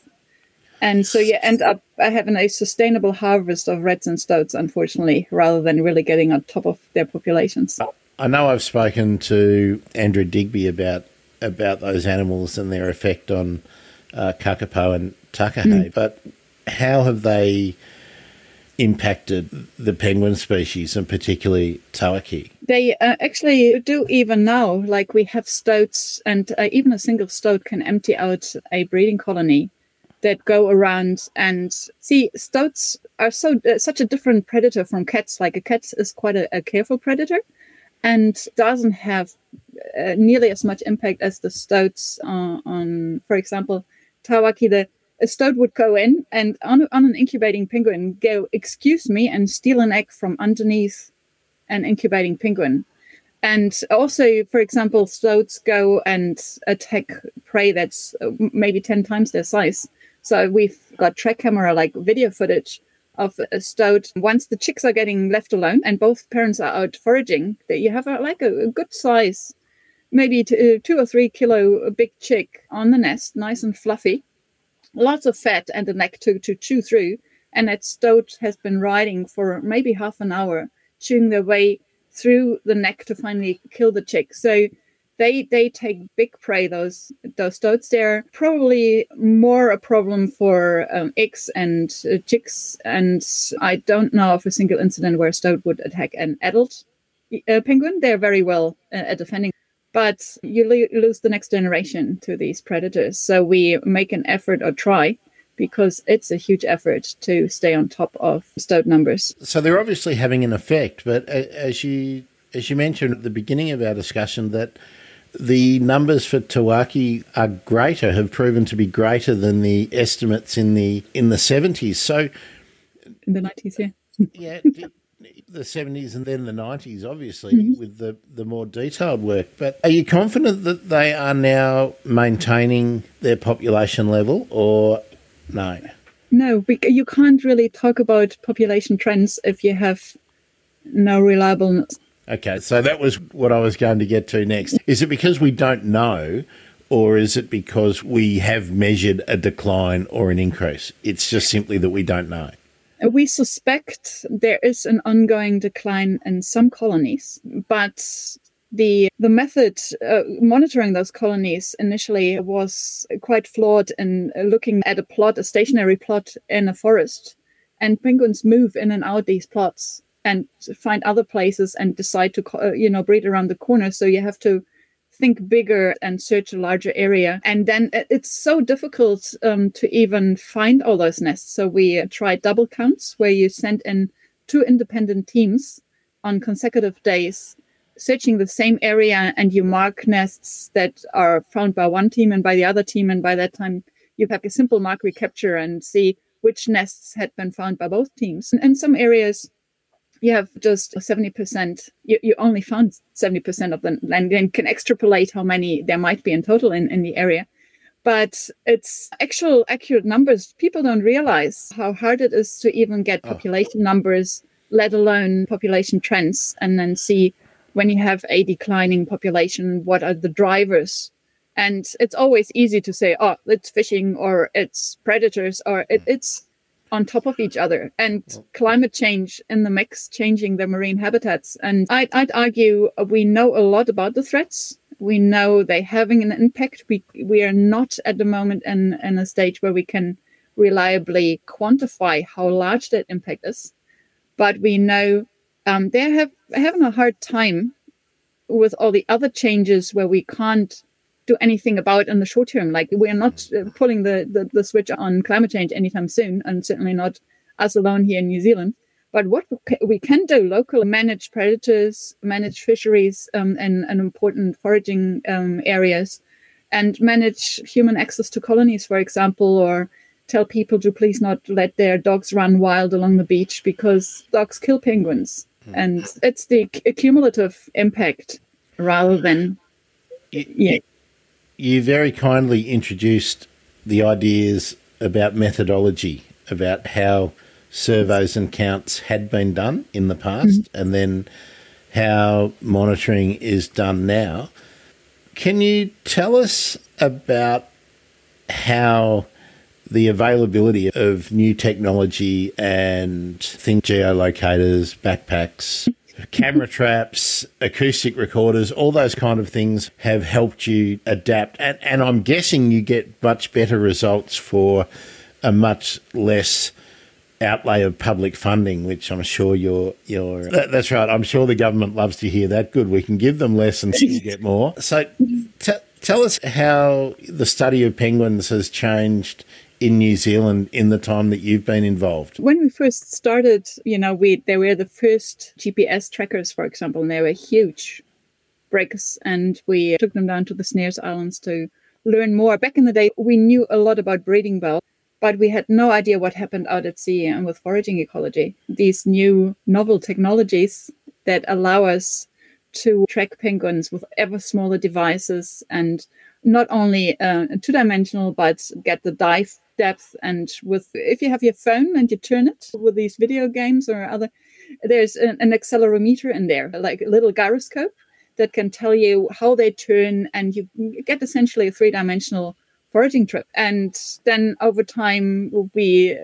and so you end up having a sustainable harvest of reds and stoats, unfortunately, rather than really getting on top of their populations. I know I've spoken to Andrew Digby about about those animals and their effect on uh, kakapo and takahe, mm. but how have they impacted the penguin species and particularly Tawaki? They uh, actually do even now. Like we have stoats, and uh, even a single stoat can empty out a breeding colony that go around and see stoats are so uh, such a different predator from cats. Like a cat is quite a, a careful predator and doesn't have uh, nearly as much impact as the stoats on, for example, Tawaki. The a stoat would go in and on, on an incubating penguin go, excuse me, and steal an egg from underneath an incubating penguin. And also, for example, stoats go and attack prey that's uh, maybe 10 times their size. So we've got track camera like video footage of a stoat. Once the chicks are getting left alone and both parents are out foraging, that you have a, like a, a good size, maybe two, uh, two or three kilo big chick on the nest, nice and fluffy lots of fat and the neck to, to chew through. And that stoat has been riding for maybe half an hour, chewing their way through the neck to finally kill the chick. So they they take big prey. Those those stoats. They're probably more a problem for um, eggs and uh, chicks. And I don't know of a single incident where a stoat would attack an adult uh, penguin. They're very well uh, at defending but you lo- lose the next generation to these predators. So we make an effort or try because it's a huge effort to stay on top of stoat numbers. So they're obviously having an effect, but as you as you mentioned at the beginning of our discussion that the numbers for Tawaki are greater, have proven to be greater than the estimates in the in the seventies. So in the nineties, yeah. yeah the 70s and then the 90s, obviously, mm-hmm. with the, the more detailed work. But are you confident that they are now maintaining their population level or no? No, you can't really talk about population trends if you have no reliable. Okay, so that was what I was going to get to next. Is it because we don't know, or is it because we have measured a decline or an increase? It's just simply that we don't know. We suspect there is an ongoing decline in some colonies, but the the method uh, monitoring those colonies initially was quite flawed in looking at a plot, a stationary plot in a forest, and penguins move in and out these plots and find other places and decide to uh, you know breed around the corner. So you have to think bigger and search a larger area. And then it's so difficult um, to even find all those nests. So we tried double counts where you send in two independent teams on consecutive days searching the same area and you mark nests that are found by one team and by the other team. And by that time, you have a simple mark recapture and see which nests had been found by both teams. And in some areas, you have just 70%, you, you only found 70% of them and can extrapolate how many there might be in total in, in the area. But it's actual accurate numbers. People don't realize how hard it is to even get oh. population oh. numbers, let alone population trends, and then see when you have a declining population, what are the drivers? And it's always easy to say, oh, it's fishing or it's predators or it, it's on top of each other and climate change in the mix changing the marine habitats. And I'd, I'd argue we know a lot about the threats. We know they're having an impact. We, we are not at the moment in, in a stage where we can reliably quantify how large that impact is. But we know um, they're have, having a hard time with all the other changes where we can't do anything about in the short term. Like we're not uh, pulling the, the, the switch on climate change anytime soon, and certainly not us alone here in New Zealand. But what we can do locally, manage predators, manage fisheries um, and, and important foraging um, areas, and manage human access to colonies, for example, or tell people to please not let their dogs run wild along the beach because dogs kill penguins. Mm. And it's the cumulative impact rather than, yeah. You very kindly introduced the ideas about methodology, about how surveys and counts had been done in the past, mm-hmm. and then how monitoring is done now. Can you tell us about how the availability of new technology and think geolocators, backpacks, camera traps, acoustic recorders, all those kind of things have helped you adapt. And, and I'm guessing you get much better results for a much less outlay of public funding, which I'm sure you're you're. That, that's right. I'm sure the government loves to hear that. Good, we can give them less and still get more. So, tell us how the study of penguins has changed in New Zealand in the time that you've been involved? When we first started, you know, we they were the first GPS trackers, for example, and they were huge breaks, and we took them down to the Snares Islands to learn more. Back in the day, we knew a lot about breeding bell, but we had no idea what happened out at sea and with foraging ecology. These new novel technologies that allow us to track penguins with ever smaller devices and not only uh, two dimensional, but get the dive depth and with if you have your phone and you turn it with these video games or other there's an, an accelerometer in there like a little gyroscope that can tell you how they turn and you get essentially a three-dimensional foraging trip. And then over time we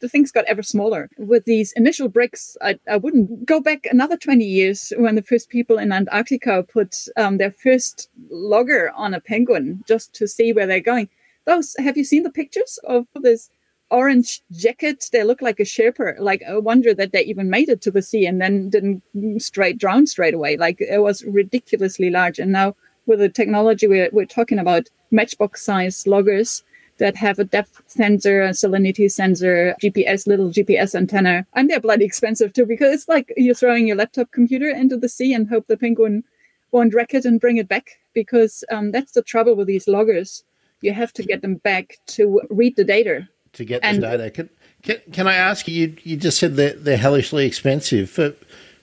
the things got ever smaller. With these initial bricks I, I wouldn't go back another 20 years when the first people in antarctica put um, their first logger on a penguin just to see where they're going those have you seen the pictures of this orange jacket they look like a sherpa like a wonder that they even made it to the sea and then didn't straight drown straight away like it was ridiculously large and now with the technology we're, we're talking about matchbox size loggers that have a depth sensor, a salinity sensor, GPS, little GPS antenna. And they're bloody expensive too, because it's like you're throwing your laptop computer into the sea and hope the penguin won't wreck it and bring it back. Because um, that's the trouble with these loggers you have to get them back to read the data. To get and, the data. Can, can, can I ask you, you just said that they're hellishly expensive. For,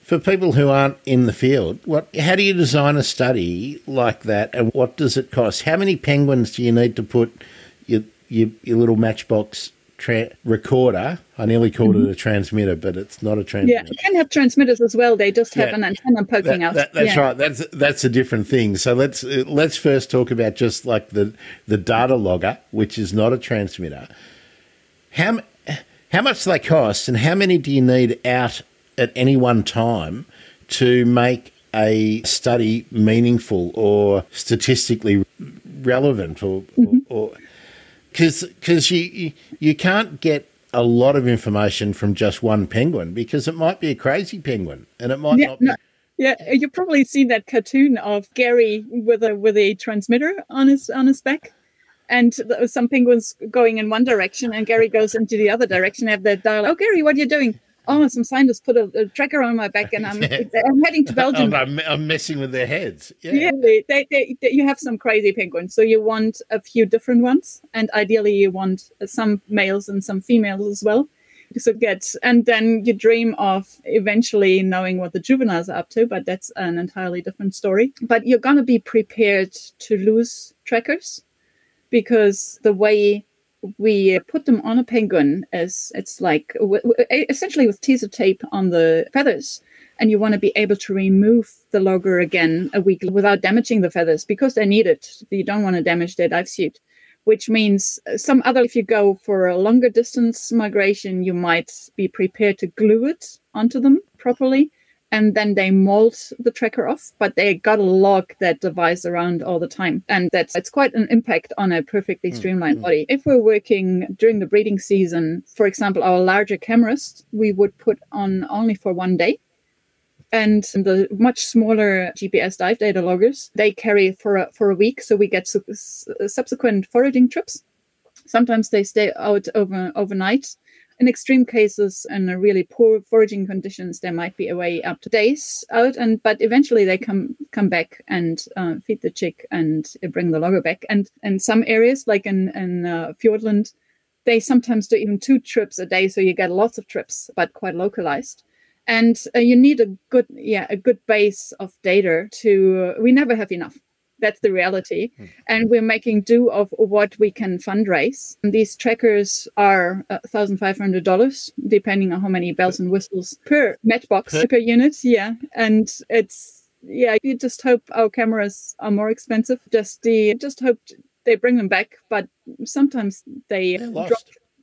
for people who aren't in the field, what, how do you design a study like that and what does it cost? How many penguins do you need to put your, your, your little matchbox tra- recorder. I nearly called mm-hmm. it a transmitter, but it's not a transmitter. Yeah, you can have transmitters as well. They just have yeah. an antenna poking that, out. That, that's yeah. right. That's that's a different thing. So let's let's first talk about just like the the data logger, which is not a transmitter. How how much do they cost, and how many do you need out at any one time to make a study meaningful or statistically relevant or Mm-hmm. or because because you, you can't get a lot of information from just one penguin because it might be a crazy penguin and it might Yeah, not be no, yeah, you've probably seen that cartoon of Gary with a with a transmitter on his on his back, and some penguins going in one direction, and Gary goes into the other direction. Have that dialogue. Oh, Gary, what are you doing? Oh, some scientists put a, a tracker on my back, and I'm I'm heading to Belgium. I'm, I'm, messing with their heads. Yeah. Yeah, they, they, they, you have some crazy penguins. So you want a few different ones, and ideally you want some males and some females as well. So get, and then you dream of eventually knowing what the juveniles are up to, but that's an entirely different story. But you're gonna be prepared to lose trackers because the way we put them on a penguin as it's like essentially with Tesa tape on the feathers and you want to be able to remove the logger again a week without damaging the feathers because they're needed. You don't want to damage their dive suit, which means uh, some other, if you go for a longer distance migration, you might be prepared to glue it onto them properly. And then they mold the tracker off, but they got to log that device around all the time. And that's it's quite an impact on a perfectly hmm. streamlined hmm. body. If we're working during the breeding season, for example, our larger cameras, we would put on only for one day and the much smaller GPS dive data loggers they carry for a, for a week, so we get su- subsequent foraging trips. Sometimes they stay out over overnight. In extreme cases, in a really poor foraging conditions, there might be away up to days out, and but eventually they come come back and uh, feed the chick and uh, bring the logger back. And in some areas, like in in uh, Fiordland, they sometimes do even two trips a day, so you get lots of trips, but quite localized and uh, you need a good yeah a good base of data to we never have enough that's the reality. And we're making do of what we can fundraise. And these trackers are uh, $1500 depending on how many bells and whistles per match box Per- per unit yeah. And it's yeah you just hope our cameras are more expensive. Just the just hope they bring them back but sometimes they drop.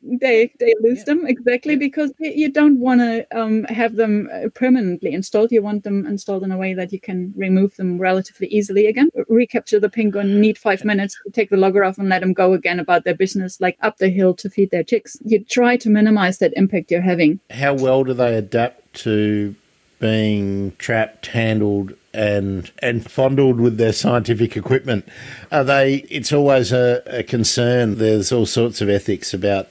They they lose Yeah. them exactly Yeah. because you don't want to um, have them uh, permanently installed. You want them installed in a way that you can remove them relatively easily again. Recapture the penguin, need five minutes, take the logger off, and let them go again about their business, like up the hill to feed their chicks. You try to minimize that impact you're having. How well do they adapt to being trapped, handled, and and fondled with their scientific equipment? Are they? It's always a, a concern. There's all sorts of ethics about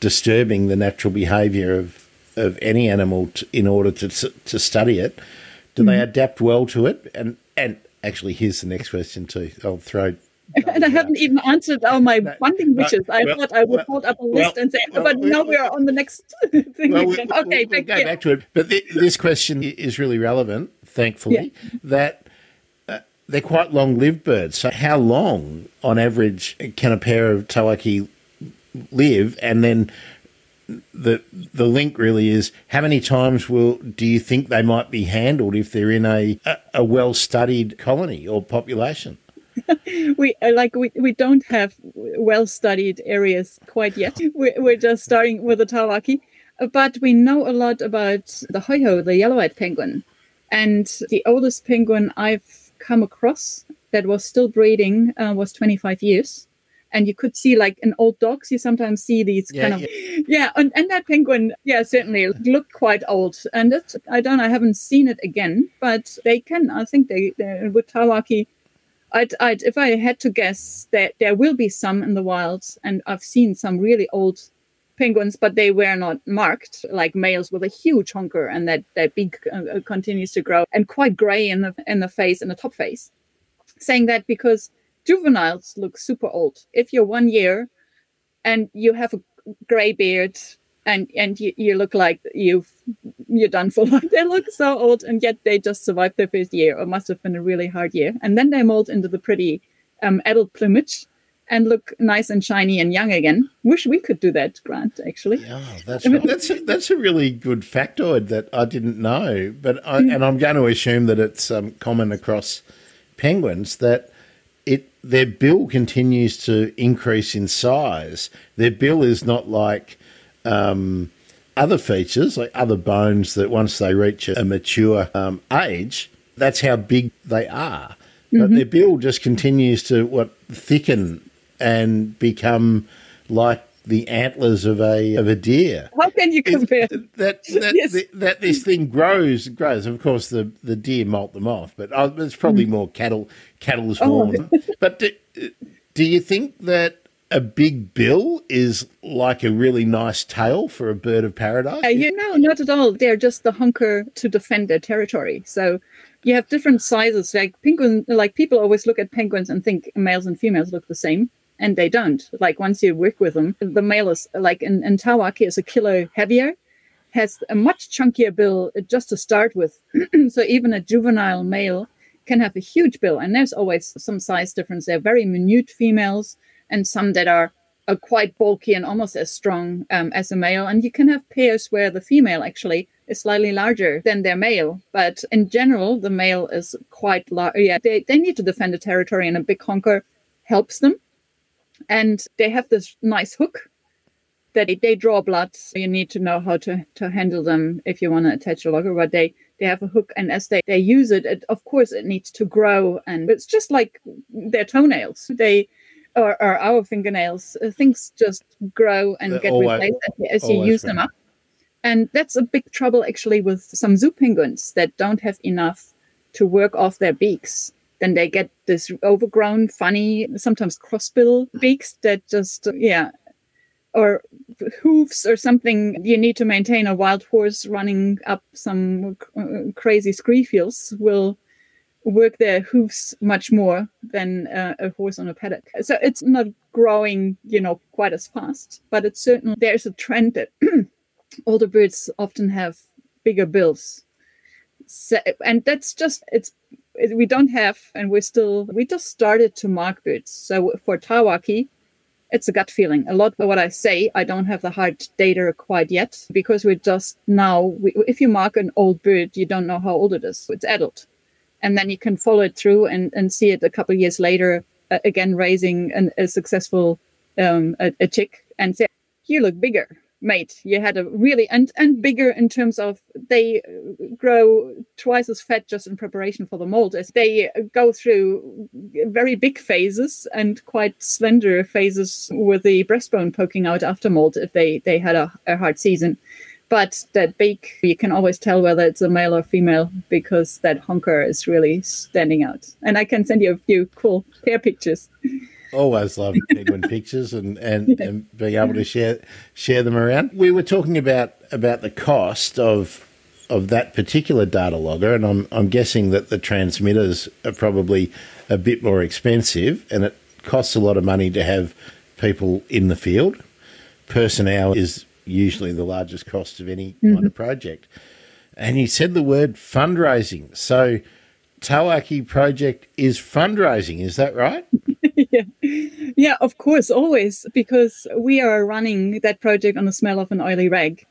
disturbing the natural behaviour of of any animal t- in order to to study it. Do they adapt well to it? And and actually, here's the next question too. I'll throw. and I haven't even answered all my No, funding no, wishes. I well, thought I would well, hold up a well, list and say, well, but now we are on the next thing. Well, we, we'll- okay, we'll back, go yeah. back to it. But thi- this question is really relevant, thankfully, that uh, they're quite long lived birds. So, how long, on average, can a pair of tawaki live? And then the the link really is how many times will do you think they might be handled if they're in a, a, a well studied colony or population? we uh, like we, we don't have well studied areas quite yet we're, we're just starting with the tawaki Uh, but we know a lot about the hoiho the yellow-eyed penguin and the oldest penguin i've come across that was still breeding uh, was 25 years and you could see like in old dogs you sometimes see these Yeah, kind of yeah and, and that penguin yeah certainly looked quite old and i don't i haven't seen it again but they can i think they, with tawaki I'd, I'd, if I had to guess, that there will be some in the wild, and I've seen some really old penguins, but they were not marked like males with a huge honker, and that that beak uh, uh, continues to grow and quite grey in the in the face in the top face. Saying that because juveniles look super old. If you're one year and you have a grey beard and and you, you look like you've you're done for life. They look so old, and yet they just survived their first year, or must have been a really hard year. And then they mold into the pretty um, adult plumage and look nice and shiny and young again. Wish we could do that, Grant. Actually, Yeah, that's that's a, that's a really good factoid that I didn't know. But I, and I'm going to assume that it's um, common across penguins that it their bill continues to increase in size. Their bill is not like um, other features, like other bones that once they reach a mature um, age, that's how big they are. But mm-hmm. their bill just continues to what thicken and become like the antlers of a of a deer. How can you compare that that, yes. the, that this thing grows grows? Of course, the, the deer molt them off, but uh, it's probably mm. more cattle cattle's horn. Oh. but do, do you think that a big bill is like a really nice tail for a bird of paradise? Uh, you know, not at all. They're just the hunker to defend their territory. So you have different sizes. Like penguin, like people always look at penguins and think males and females look the same and they don't. Like once you work with them, the male is like in, in Tawaki is a kilo heavier, has a much chunkier bill just to start with. so even a juvenile male can have a huge bill, and there's always some size difference. They're very minute females, and some that are, are quite bulky and almost as strong um, as a male. And you can have pairs where the female actually is slightly larger than their male. But in general, the male is quite large. Yeah, they, they need to defend the territory, and a big honker helps them and they have this nice hook that they, they draw blood. So you need to know how to, to handle them if you want to attach a logger, but they, they have a hook and as they, they use it, it, of course it needs to grow and it's just like their toenails. They, or, or our fingernails, uh, things just grow and They're get always, replaced as, as you use them up. And that's a big trouble actually with some zoo penguins that don't have enough to work off their beaks then they get this overgrown, funny, sometimes crossbill beaks that just, yeah, or hooves or something. You need to maintain a wild horse running up some uh, crazy scree fields will work their hooves much more than uh, a horse on a paddock. So it's not growing, you know, quite as fast, but it's certainly there's a trend that older birds often have bigger bills. So, and that's just it's we don't have, and we're still, we just started to mark birds. So for Tawaki, it's a gut feeling. A lot of what I say, I don't have the hard data quite yet because we're just now, we, if you mark an old bird, you don't know how old it is. It's adult. And then you can follow it through and, and see it a couple years later, uh, again, raising an, a successful um, a, a chick and say, you look bigger mate you had a really and and bigger in terms of they uh, grow twice as fat just in preparation for the molt as they go through very big phases and quite slender phases with the breastbone poking out after molt if they they had a, a hard season. But that beak you can always tell whether it's a male or female because that honker is really standing out. And i can send you a few cool pair pictures always love penguin pictures and, and, and being able to share share them around. We were talking about about the cost of of that particular data logger, and I'm I'm guessing that the transmitters are probably a bit more expensive, and it costs a lot of money to have people in the field. Personnel is usually the largest cost of any mm-hmm. kind of project. And you said the word fundraising. So Tawaki project is fundraising, is that right? yeah. yeah, of course, always, because we are running that project on the smell of an oily rag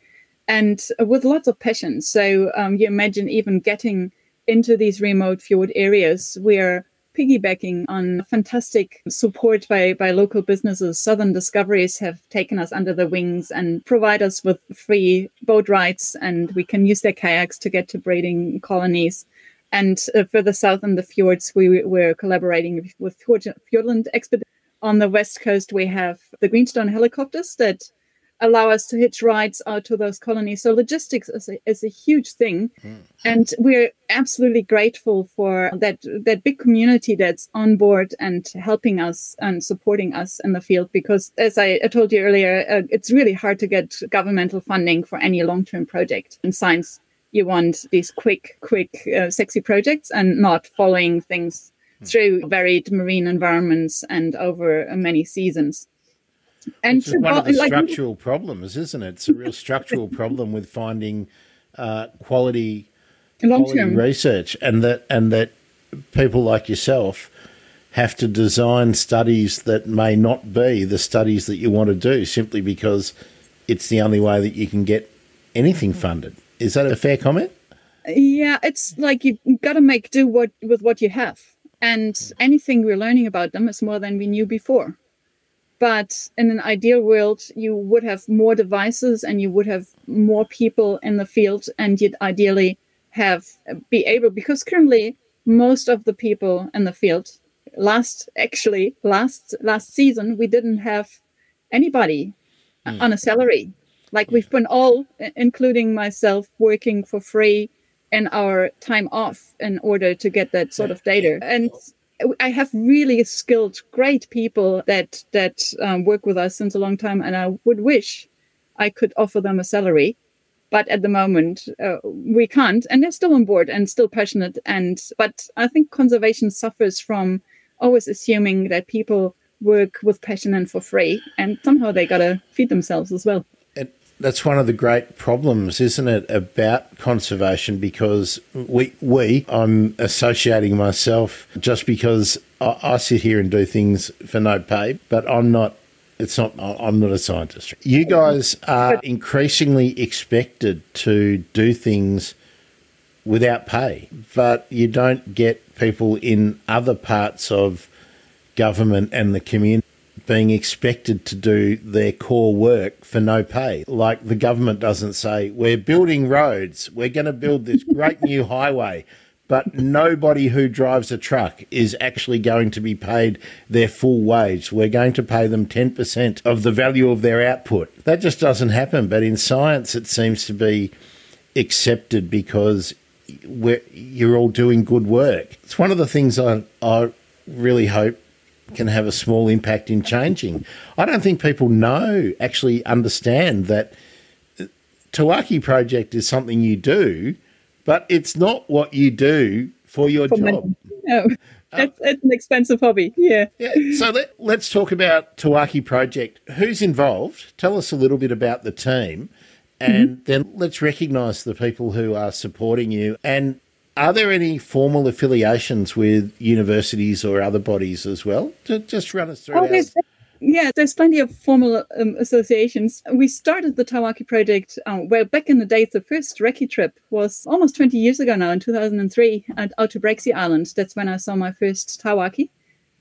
and with lots of passion. So um, you imagine even getting into these remote fjord areas we are piggybacking on fantastic support by, by local businesses. Southern Discoveries have taken us under their wings and provide us with free boat rides, and we can use their kayaks to get to breeding colonies. And uh, further south in the fjords, we were collaborating with Fiordland Expedition. On the west coast, we have the Greenstone helicopters that allow us to hitch rides out to those colonies. So logistics is a, is a huge thing, mm. and we're absolutely grateful for that that big community that's on board and helping us and supporting us in the field. Because as I, I told you earlier, uh, it's really hard to get governmental funding for any long term project in science you want these quick, quick, uh, sexy projects and not following things hmm. through varied marine environments and over many seasons. And it's one of the like, structural problems, isn't it? It's a real structural problem with finding uh, quality, quality research, and that and that people like yourself have to design studies that may not be the studies that you want to do simply because it's the only way that you can get anything funded. Is that a fair comment? Yeah, it's like you've got to make do what with what you have, and anything we're learning about them is more than we knew before. But in an ideal world, you would have more devices and you would have more people in the field, and you'd ideally have be able because currently most of the people in the field last actually last last season we didn't have anybody mm. on a salary like we've been all including myself working for free in our time off in order to get that sort of data. And I have really skilled, great people that that um, work with us since a long time, and I would wish I could offer them a salary, but at the moment uh, we can't, and they're still on board and still passionate. And but I think conservation suffers from always assuming that people work with passion and for free, and somehow they gotta feed themselves as well that's one of the great problems, isn't it, about conservation? Because we, we I'm associating myself just because I, I, sit here and do things for no pay, but I'm not. It's not. I'm not a scientist. You guys are increasingly expected to do things without pay, but you don't get people in other parts of government and the community being expected to do their core work for no pay. Like the government doesn't say, we're building roads, we're going to build this great new highway. But nobody who drives a truck is actually going to be paid their full wage. We're going to pay them 10% of the value of their output. That just doesn't happen. But in science, it seems to be accepted because you're all doing good work. It's one of the things I, I really hope can have a small impact in changing. I don't think people know, actually understand that Tawaki Project is something you do, but it's not what you do for your for job. No, uh, it's, it's, an expensive hobby. Yeah. yeah. So let, let's talk about Tawaki Project. Who's involved? Tell us a little bit about the team. And mm-hmm. then let's recognise the people who are supporting you and are there any formal affiliations with universities or other bodies as well? Just run us through. Oh, there's, yeah, there's plenty of formal um, associations. We started the Tawaki project um, well back in the days. The first recce trip was almost 20 years ago now, in 2003, at, out to Island. That's when I saw my first Tawaki,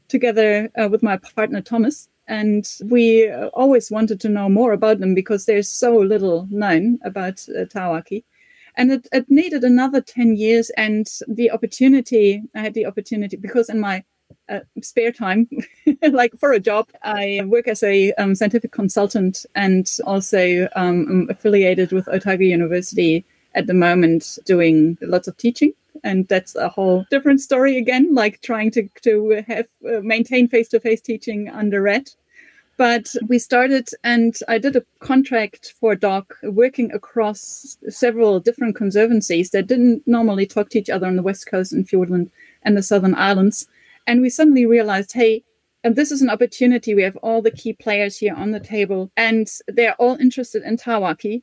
together uh, with my partner Thomas. And we uh, always wanted to know more about them because there's so little known about uh, Tawaki and it, it needed another 10 years and the opportunity i had the opportunity because in my uh, spare time, like for a job. I work as a um, scientific consultant and also um, affiliated with Otago University at the moment, doing lots of teaching. And that's a whole different story again, like trying to, to have uh, maintain face to face teaching under RED. But we started, and I did a contract for DOC working across several different conservancies that didn't normally talk to each other on the West Coast and Fiordland and the Southern Islands. And we suddenly realized, hey, and this is an opportunity. We have all the key players here on the table, and they're all interested in Tawaki.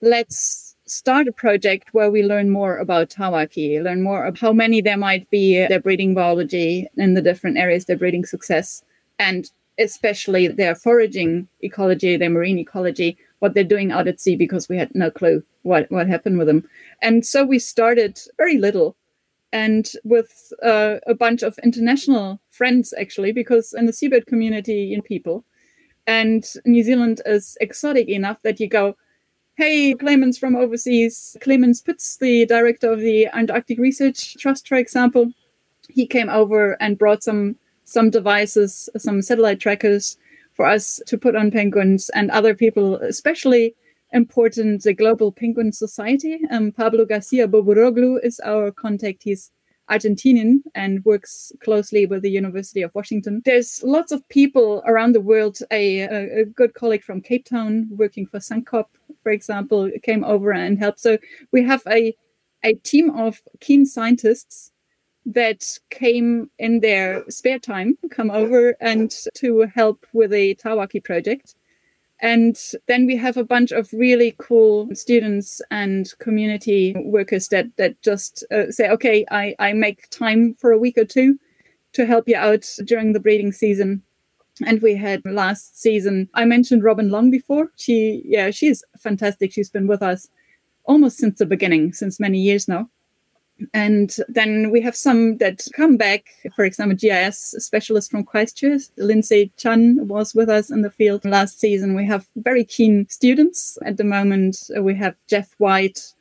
Let's start a project where we learn more about Tawaki, learn more about how many there might be, their breeding biology in the different areas, their breeding success, and especially their foraging ecology, their marine ecology, what they're doing out at sea, because we had no clue what, what happened with them. And so we started very little and with uh, a bunch of international friends, actually, because in the seabird community, in people. And New Zealand is exotic enough that you go, hey, Klemens from overseas, Klemens Pütz, the director of the Antarctic Research Trust, for example, he came over and brought some some devices, some satellite trackers for us to put on penguins and other people, especially important the Global Penguin Society. Um, Pablo Garcia Borboroglu is our contact. He's Argentinian and works closely with the University of Washington. There's lots of people around the world. A, a, a good colleague from Cape Town working for SANCCOB, for example, came over and helped. So we have a, a team of keen scientists that came in their spare time come over and to help with the Tawaki project. And then we have a bunch of really cool students and community workers that that just uh, say, okay, I, I make time for a week or two to help you out during the breeding season. And we had last season, I mentioned Robin Long before. She, yeah, she's fantastic. She's been with us almost since the beginning, since many years now. And then we have some that come back. For example, GIS specialist from Christchurch, Lindsay Chan, was with us in the field last season. We have very keen students at the moment. Uh, we have Jeff White,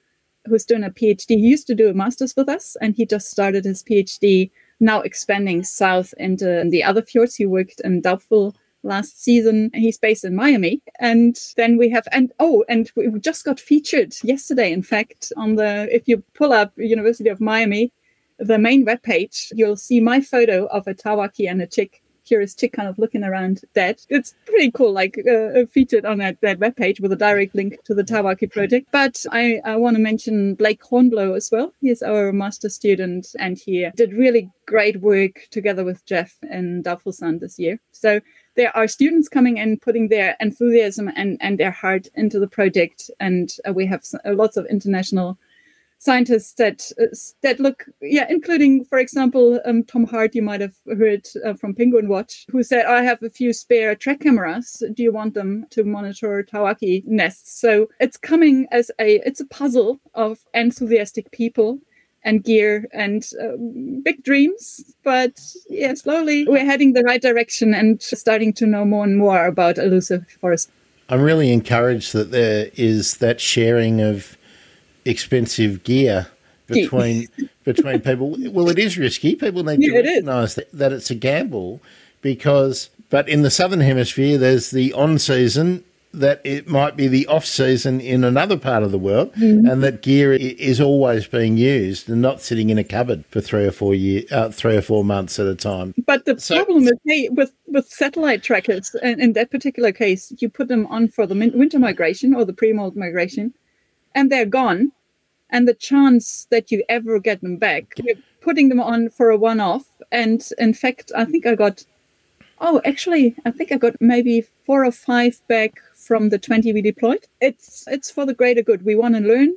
who's doing a PhD. He used to do a master's with us, and he just started his PhD now expanding south into the other fjords. He worked in Doubtful last season. He's based in Miami. And then we have, and oh, and we just got featured yesterday, in fact, on the, if you pull up University of Miami, the main webpage, you'll see my photo of a Tawaki and a chick curious chick kind of looking around that. It's pretty cool, like uh, featured on that, that webpage with a direct link to the Tawaki project. But I, I want to mention Blake Hornblow as well. He's our master student and he did really great work together with Jeff in Doubtful Sound this year. So there are students coming in, putting their enthusiasm and, and their heart into the project. And uh, we have lots of international scientists that uh, that look, yeah, including, for example, um, Tom Hart. You might have heard uh, from Penguin Watch, who said, "I have a few spare track cameras. Do you want them to monitor Tawaki nests?" So it's coming as a it's a puzzle of enthusiastic people and gear and um, big dreams. But yeah, slowly we're heading the right direction and starting to know more and more about elusive forest. I'm really encouraged that there is that sharing of expensive gear between between people. Well, it is risky. People need yeah, to recognise that, that it's a gamble because. But in the southern hemisphere, there's the on season that it might be the off season in another part of the world, mm-hmm. and that gear is always being used and not sitting in a cupboard for three or four year, uh, three or four months at a time. But the so, problem is, hey, with with satellite trackers, and in that particular case, you put them on for the winter migration or the pre-molt migration, and they're gone and the chance that you ever get them back you're putting them on for a one-off and in fact i think i got oh actually i think i got maybe four or five back from the 20 we deployed it's it's for the greater good we want to learn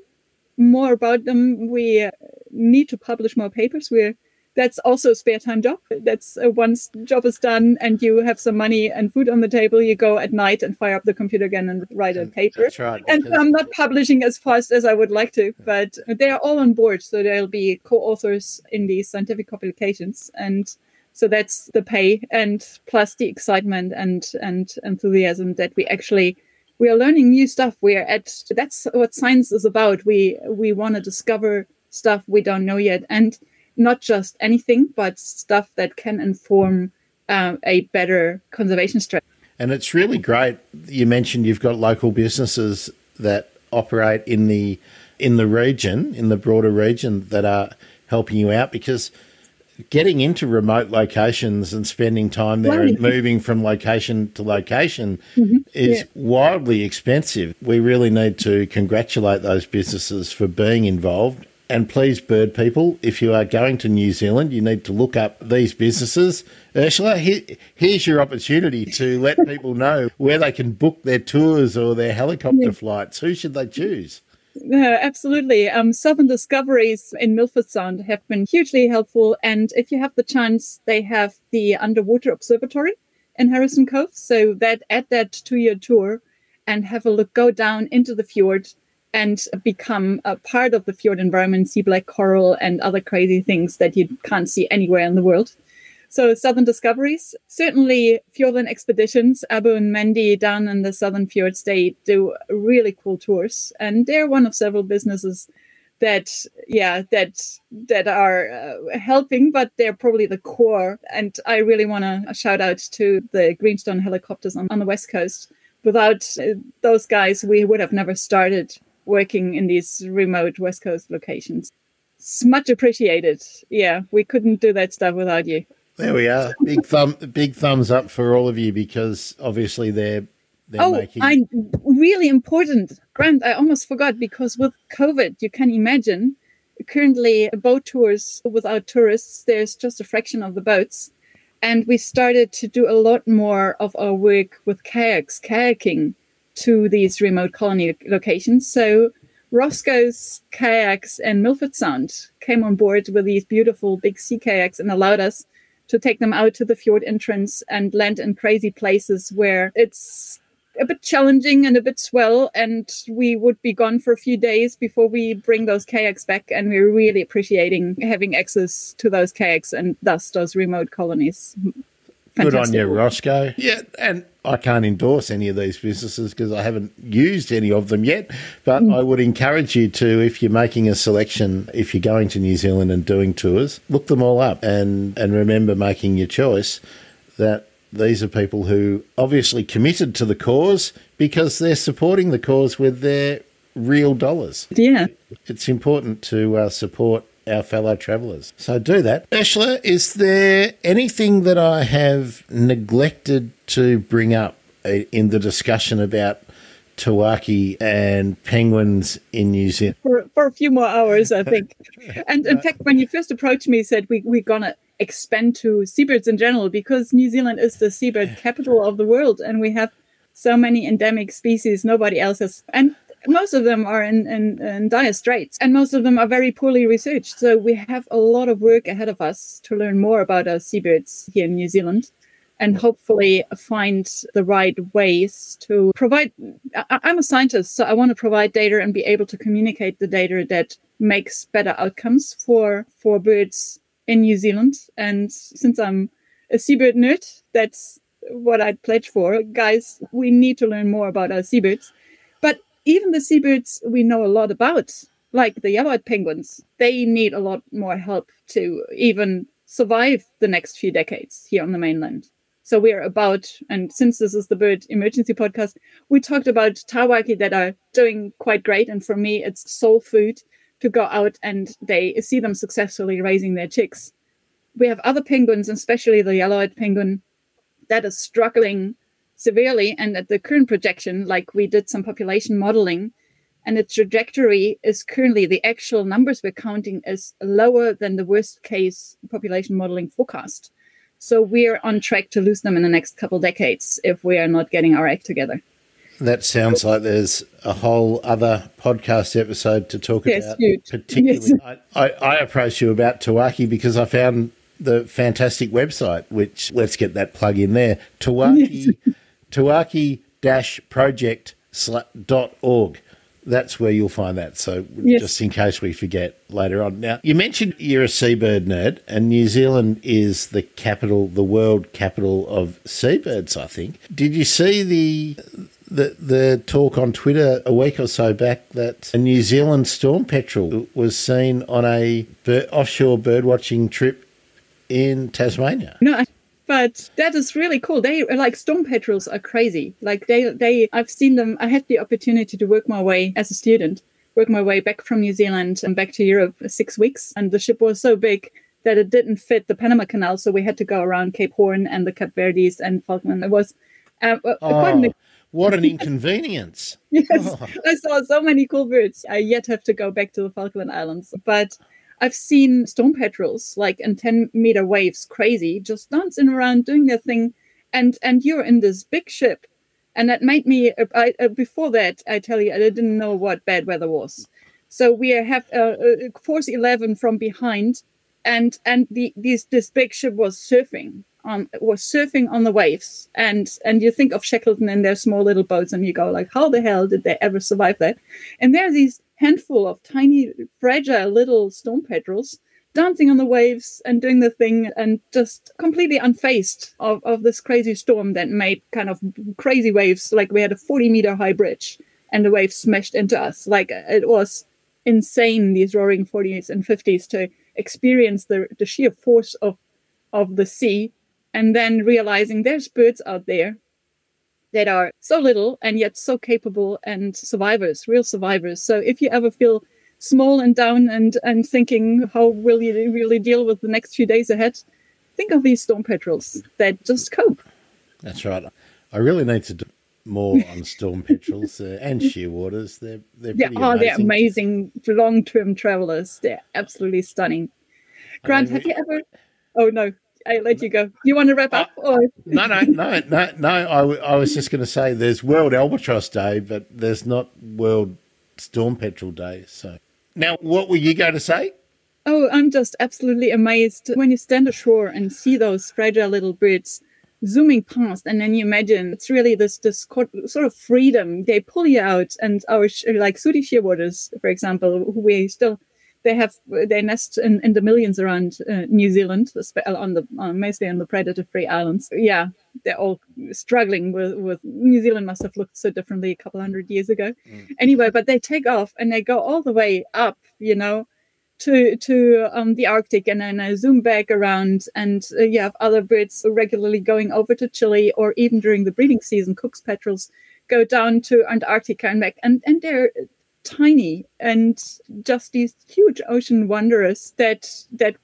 more about them we need to publish more papers we're that's also a spare time job. That's uh, once job is done and you have some money and food on the table, you go at night and fire up the computer again and write a paper. Right. And I'm not publishing as fast as I would like to, but they are all on board. So there'll be co-authors in these scientific publications. And so that's the pay and plus the excitement and, and enthusiasm that we actually we are learning new stuff. We are at that's what science is about. We we want to discover stuff we don't know yet. And not just anything, but stuff that can inform uh, a better conservation strategy. And it's really great. You mentioned you've got local businesses that operate in the in the region, in the broader region, that are helping you out because getting into remote locations and spending time there and moving from location to location mm-hmm. is yeah. wildly expensive. We really need to congratulate those businesses for being involved and please, bird people, if you are going to New Zealand, you need to look up these businesses. Ursula, here, here's your opportunity to let people know where they can book their tours or their helicopter yeah. flights. Who should they choose? No, absolutely. Um, Southern Discoveries in Milford Sound have been hugely helpful. And if you have the chance, they have the underwater observatory in Harrison Cove. So that add that to your tour and have a look, go down into the fjord and become a part of the fjord environment, see black coral and other crazy things that you can't see anywhere in the world. So Southern Discoveries, certainly Fiordland Expeditions, Abu and Mandy down in the Southern Fjords, they do really cool tours. And they're one of several businesses that, yeah, that, that are uh, helping, but they're probably the core. And I really want to shout out to the Greenstone helicopters on, on the West Coast. Without uh, those guys, we would have never started working in these remote West Coast locations. It's much appreciated. Yeah, we couldn't do that stuff without you. There we are. Big thumb, big thumbs up for all of you because obviously they're they're oh, making. I really important, Grant. I almost forgot because with COVID, you can imagine currently boat tours without tourists. There's just a fraction of the boats, and we started to do a lot more of our work with kayaks, kayaking to these remote colony locations. So Roscoe's kayaks and Milford Sound came on board with these beautiful big sea kayaks and allowed us to take them out to the fjord entrance and land in crazy places where it's a bit challenging and a bit swell and we would be gone for a few days before we bring those kayaks back and we're really appreciating having access to those kayaks and thus those remote colonies Fantastic. Good on you, Roscoe. Yeah, and I can't endorse any of these businesses because I haven't used any of them yet. But mm. I would encourage you to, if you're making a selection, if you're going to New Zealand and doing tours, look them all up and, and remember making your choice that these are people who obviously committed to the cause because they're supporting the cause with their real dollars. Yeah. It's important to uh, support our fellow travellers. So do that. Ursula, is there anything that I have neglected to bring up uh, in the discussion about Tawaki and penguins in New Zealand? For, for a few more hours, I think. and in fact, when you first approached me, said we, we're going to expand to seabirds in general because New Zealand is the seabird capital of the world and we have so many endemic species nobody else has. And most of them are in, in, in, dire straits and most of them are very poorly researched. So we have a lot of work ahead of us to learn more about our seabirds here in New Zealand and hopefully find the right ways to provide. I, I'm a scientist, so I want to provide data and be able to communicate the data that makes better outcomes for, for birds in New Zealand. And since I'm a seabird nerd, that's what I'd pledge for. Guys, we need to learn more about our seabirds even the seabirds we know a lot about, like the yellow-eyed penguins, they need a lot more help to even survive the next few decades here on the mainland. So we are about, and since this is the bird emergency podcast, we talked about tawaki that are doing quite great. And for me, it's soul food to go out and they see them successfully raising their chicks. We have other penguins, especially the yellow-eyed penguin, that is struggling severely. And at the current projection, like we did some population modeling, and the trajectory is currently the actual numbers we're counting is lower than the worst case population modeling forecast. So we're on track to lose them in the next couple decades if we are not getting our act together. That sounds like there's a whole other podcast episode to talk yes, about. Huge. Particularly, yes. I, I, approached you about Tawaki because I found the fantastic website, which let's get that plug in there. Tawaki yes tawaki-project.org. That's where you'll find that. So yes. just in case we forget later on. Now, you mentioned you're a seabird nerd, and New Zealand is the capital, the world capital of seabirds, I think. Did you see the the, the talk on Twitter a week or so back that a New Zealand storm petrel was seen on a bir- offshore birdwatching trip in Tasmania? No, but that is really cool. They like storm petrels are crazy. Like they, they, I've seen them. I had the opportunity to work my way as a student, work my way back from New Zealand and back to Europe six weeks. And the ship was so big that it didn't fit the Panama Canal. So we had to go around Cape Horn and the Cape Verdes and Falkland. It was uh, oh, quite an, what an inconvenience. yes, oh. I saw so many cool birds. I yet have to go back to the Falkland Islands. But I've seen storm petrels like in 10 meter waves, crazy, just dancing around doing their thing. And, and you're in this big ship. And that made me, uh, I, uh, before that, I tell you, I didn't know what bad weather was. So we have uh, uh Force 11 from behind, and and the this this big ship was surfing on was surfing on the waves, and and you think of Shackleton and their small little boats, and you go like, how the hell did they ever survive that? And there are these handful of tiny, fragile little storm petrels dancing on the waves and doing the thing and just completely unfazed of, of this crazy storm that made kind of crazy waves. Like we had a 40 meter high bridge and the waves smashed into us. Like it was insane, these roaring 40s and 50s to experience the, the sheer force of, of the sea and then realizing there's birds out there that are so little and yet so capable and survivors, real survivors. So if you ever feel small and down and, and thinking, how will you really deal with the next few days ahead? Think of these storm petrels that just cope. That's right. I really need to do more on storm petrels uh, and shearwaters. They're they're yeah, oh, amazing. they're amazing long term travelers. They're absolutely stunning. Grant, have you ever? Oh no, I let you go. You want to wrap up? Uh, or? no, no, no, no, no. I, I was just going to say there's World Albatross Day, but there's not World Storm Petrel Day. So now, what were you going to say? Oh, I'm just absolutely amazed when you stand ashore and see those fragile little birds zooming past, and then you imagine it's really this this sort of freedom. They pull you out, and our like Sooty shearwaters, for example, who we still they have they nest in, in the millions around uh, New Zealand, on the uh, mostly on the predator-free islands. Yeah, they're all struggling with, with New Zealand must have looked so differently a couple hundred years ago. Mm. Anyway, but they take off and they go all the way up, you know, to to um, the Arctic, and then I zoom back around, and uh, you have other birds regularly going over to Chile, or even during the breeding season, Cook's petrels go down to Antarctica and back, and and they're tiny and just these huge ocean wanderers that that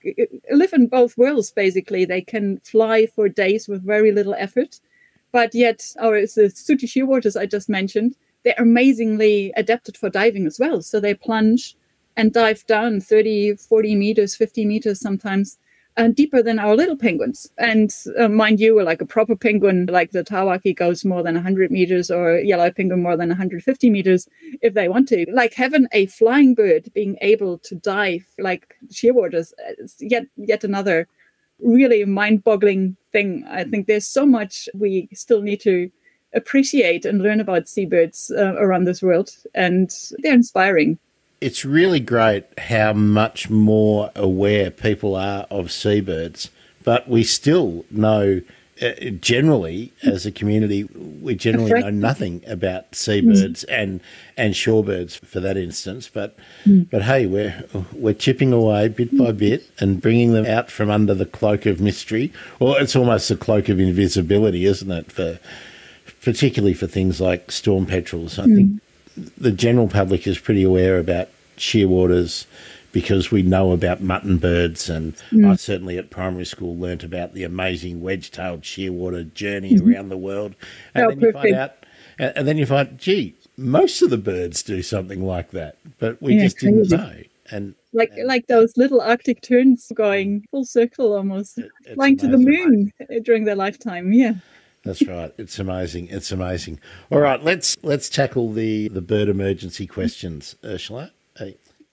live in both worlds basically. They can fly for days with very little effort but yet oh, our the sooty shearwaters i just mentioned they're amazingly adapted for diving as well. So they plunge and dive down 30 40 meters 50 meters sometimes and deeper than our little penguins. And uh, mind you, like a proper penguin, like the Tawaki goes more than 100 meters or yellow penguin more than 150 meters if they want to. Like having a flying bird being able to dive like shearwaters, yet, yet another really mind-boggling thing. I think there's so much we still need to appreciate and learn about seabirds uh, around this world, and they're inspiring it's really great how much more aware people are of seabirds, but we still know. Uh, generally, as a community, we generally know nothing about seabirds mm. and and shorebirds for that instance. But mm. but hey, we're we're chipping away bit by bit and bringing them out from under the cloak of mystery. Well, it's almost a cloak of invisibility, isn't it? For particularly for things like storm petrels, I mm. think the general public is pretty aware about shearwaters because we know about mutton birds, and mm. I certainly at primary school learnt about the amazing wedge-tailed shearwater journey mm-hmm. around the world, and oh, then you find out, and then you find, gee, most of the birds do something like that, but we yeah, just didn't crazy. know. And like and like those little Arctic terns going full circle almost, it, flying amazing, to the moon during their lifetime. Yeah. That's right. It's amazing. It's amazing. All right, let's let's tackle the the bird emergency questions, Ursula.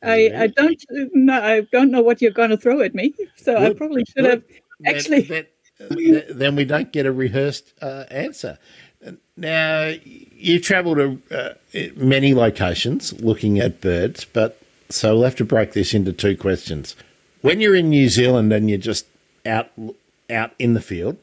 I, I don't know. I don't know what you're going to throw at me, so good, I probably should good. have actually. That, that, then we don't get a rehearsed uh, answer. Now you travel to uh, many locations looking at birds, but so we'll have to break this into two questions. When you're in New Zealand and you're just out out in the field,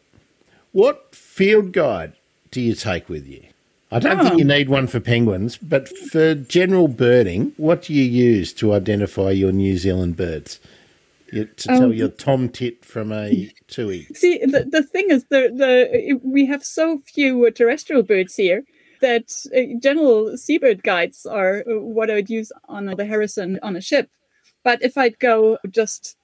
what field guide do you take with you? I don't oh. think you oh. need one for penguins, but for general birding, what do you use to identify your New Zealand birds? You, to tell um, your tomtit from a tui. See, the, the thing is, the, the we have so few terrestrial birds here that uh, general seabird guides are uh, what I would use on the Harrison on a ship. But if I'd go just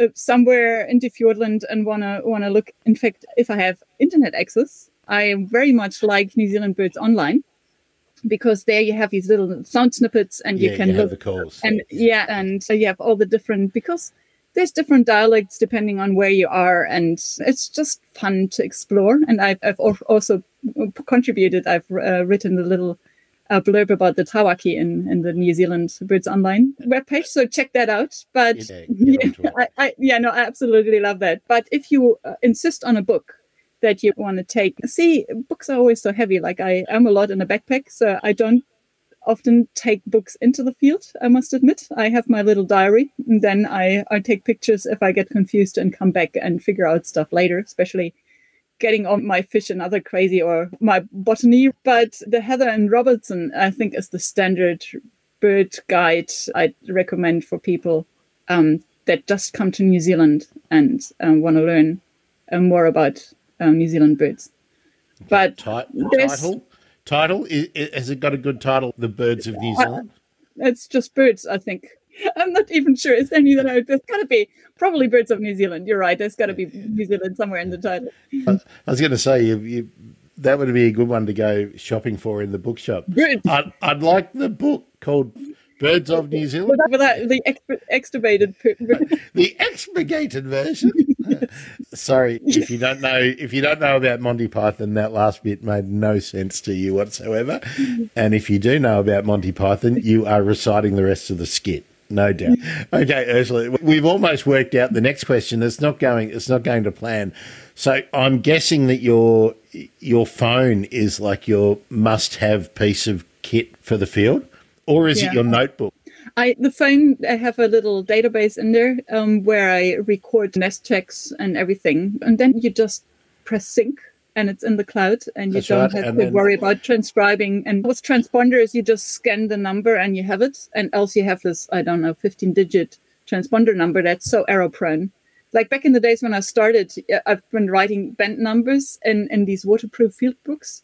uh, somewhere into Fiordland and wanna wanna look, in fact, if I have internet access, I very much like New Zealand Birds Online because there you have these little sound snippets and you can you look the calls. and yeah, and you have all the different because there's different dialects depending on where you are, and it's just fun to explore. And I've, I've also contributed. I've uh, written a little uh, blurb about the Tawaki in, in the New Zealand Birds Online webpage, so check that out. But yeah, I, I, yeah, no, I absolutely love that. But if you uh, insist on a book, that you want to take. See, books are always so heavy. Like I am a lot in a backpack, so I don't often take books into the field, I must admit. I have my little diary, and then I, I take pictures if I get confused and come back and figure out stuff later, especially getting on my fish and other crazy or my botany. But the Heather and Robertson, I think, is the standard bird guide I'd recommend for people um, that just come to New Zealand and um, want to learn uh, more about um, New Zealand birds. But title, title is, has it got a good title? The Birds of New Zealand. it's just birds, I think. I'm not even sure. It's any that I, there's got to be probably birds of New Zealand. You're right. There's got to be New Zealand somewhere in the title. I, was going to say you, you, that would be a good one to go shopping for in the bookshop. I'd, I'd like the book called Birds of New Zealand. Without the extirpated, the expurgated version. Sorry, if you don't know, if you don't know about Monty Python, that last bit made no sense to you whatsoever. And if you do know about Monty Python, you are reciting the rest of the skit. No doubt. Okay, Ursula, we've almost worked out the next question. It's not going. It's not going to plan. So I'm guessing that your your phone is like your must-have piece of kit for the field or is yeah. it your notebook? I the phone I have a little database in there um, where I record nest checks and everything, and then you just press sync and it's in the cloud and you That's don't right, have and to worry about transcribing. And with transponders, you just scan the number and you have it. And else you have this, I don't know, 15 digit transponder number that's so error prone. Like back in the days when I started, I've been writing band numbers in, in these waterproof field books.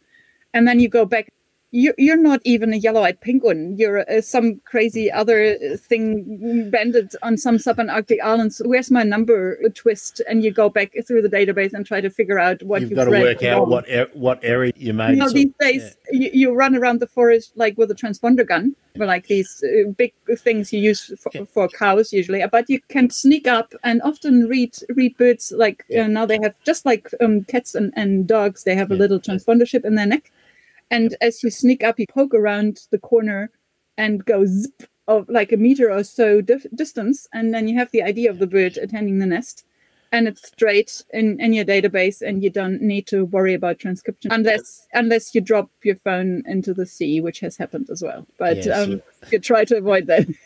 And then you go back, you're, you're not even a yellow-eyed penguin. You're uh, some crazy other thing banded on some subantarctic islands. Where's my number twist? And you go back through the database and try to figure out what You've you've got to work out wrong. what er- what area you made. You know, so- these days you, you run around the forest like with a transponder gun, like these uh, big things you use for, Yeah. for cows usually. But you can sneak up and often read read birds. Like Yeah. uh, now they have just like um, cats and, and dogs, they have a little transponder chip in their neck. And as you sneak up, you poke around the corner and go zip of like a meter or so dif- distance, and then you have the idea of the bird attending the nest and it's straight in, in your database and you don't need to worry about transcription unless unless you drop your phone into the sea which has happened as well but Yes. um, you try to avoid that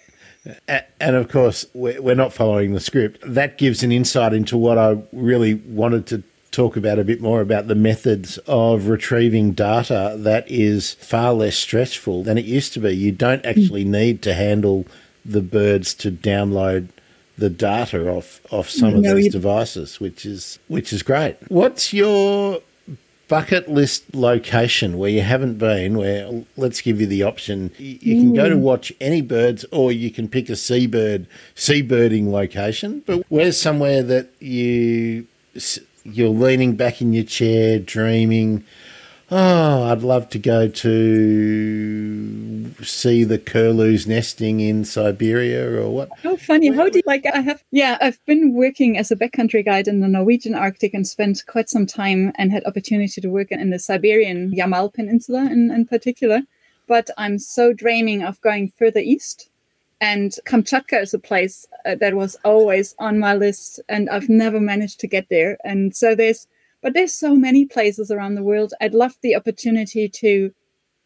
And of course, we're we're not following the script. That gives an insight into what I really wanted to talk about a bit more about the methods of retrieving data that is far less stressful than it used to be. You don't actually mm. need to handle the birds to download the data off off some of No, these you- devices, which is which is great. What's your bucket list location where you haven't been where let's give you the option you, can go to mm. watch any birds or you can pick a seabird seabirding location but where's somewhere that you you're leaning back in your chair dreaming oh i'd love to go to see the curlews nesting in siberia or what. How funny. How do you like i have yeah i've been working as a backcountry guide in the norwegian arctic and spent quite some time and had opportunity to work in the siberian yamal peninsula in, in particular. But i'm so dreaming of going further east and Kamchatka is a place uh, that was always on my list, and I've never managed to get there. And so there's, but there's so many places around the world. I'd love the opportunity to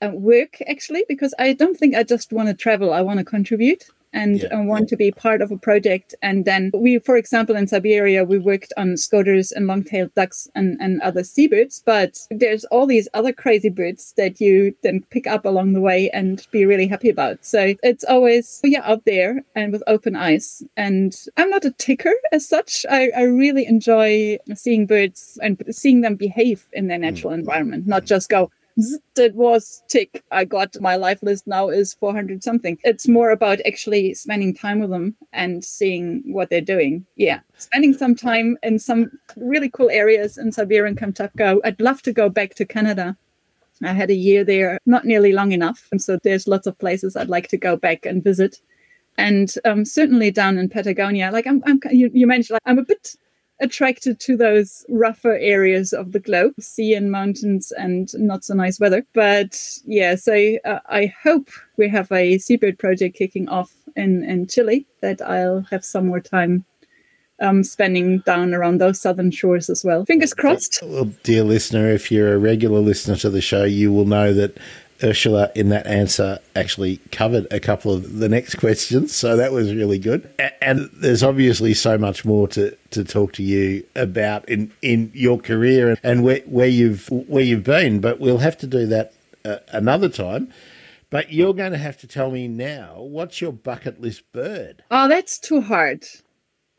uh, work actually, because I don't think I just want to travel. I want to contribute and Yeah. uh, want to be part of a project. And then we, for example, in Siberia, we worked on scoters and long-tailed ducks and, and other seabirds. But there's all these other crazy birds that you then pick up along the way and be really happy about. So it's always yeah out there and with open eyes. And I'm not a ticker as such. I, I really enjoy seeing birds and seeing them behave in their natural environment, not just go. "Zzz, It was tick. I got my life list now is 400 something. It's more about actually spending time with them and seeing what they're doing. Yeah. Spending some time in some really cool areas in Siberia and Kamchatka. I'd love to go back to Canada. I had a year there, not nearly long enough. And so there's lots of places I'd like to go back and visit. And um, certainly down in Patagonia, like I'm, I'm you, you mentioned, like, I'm a bit attracted to those rougher areas of the globe, sea and mountains and not so nice weather. But yeah, so uh, I hope we have a seabird project kicking off in, in Chile that I'll have some more time um, spending down around those southern shores as well. Fingers crossed. Well, dear listener, if you're a regular listener to the show, you will know that Ursula, in that answer, actually covered a couple of the next questions. So that was really good. And there's obviously so much more to, to talk to you about in, in your career and where, where you've where you've been. But we'll have to do that uh, another time. But you're going to have to tell me now what's your bucket list bird? Oh, that's too hard.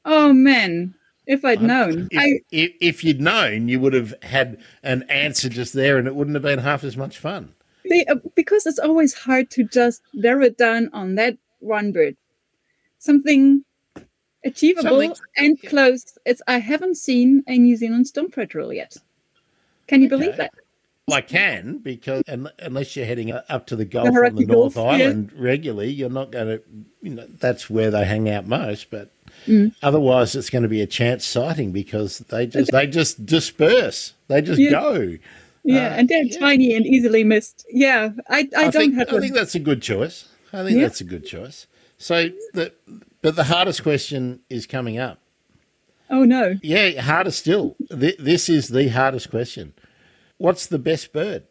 Oh man, if I'd known. If, I if, if you'd known, you would have had an answer just there, and it wouldn't have been half as much fun. They, uh, because it's always hard to just narrow it down on that one bird. Something achievable Something- and close. It's I haven't seen a New Zealand petrel yet. Can you believe that? Well, I can because un- unless you're heading up to the Gulf on the North Gulf, yeah. Island regularly, you're not going to. You know, that's where they hang out most. But Mm. otherwise, it's going to be a chance sighting because they just they just disperse. They just Yeah. go. Yeah, Uh, and they're yeah. tiny and easily missed. Yeah, I, I, don't think have I one. think that's a good choice. I think Yeah. that's a good choice. So the but the hardest question is coming up. Oh no. Yeah, harder still. This is the hardest question. What's the best bird?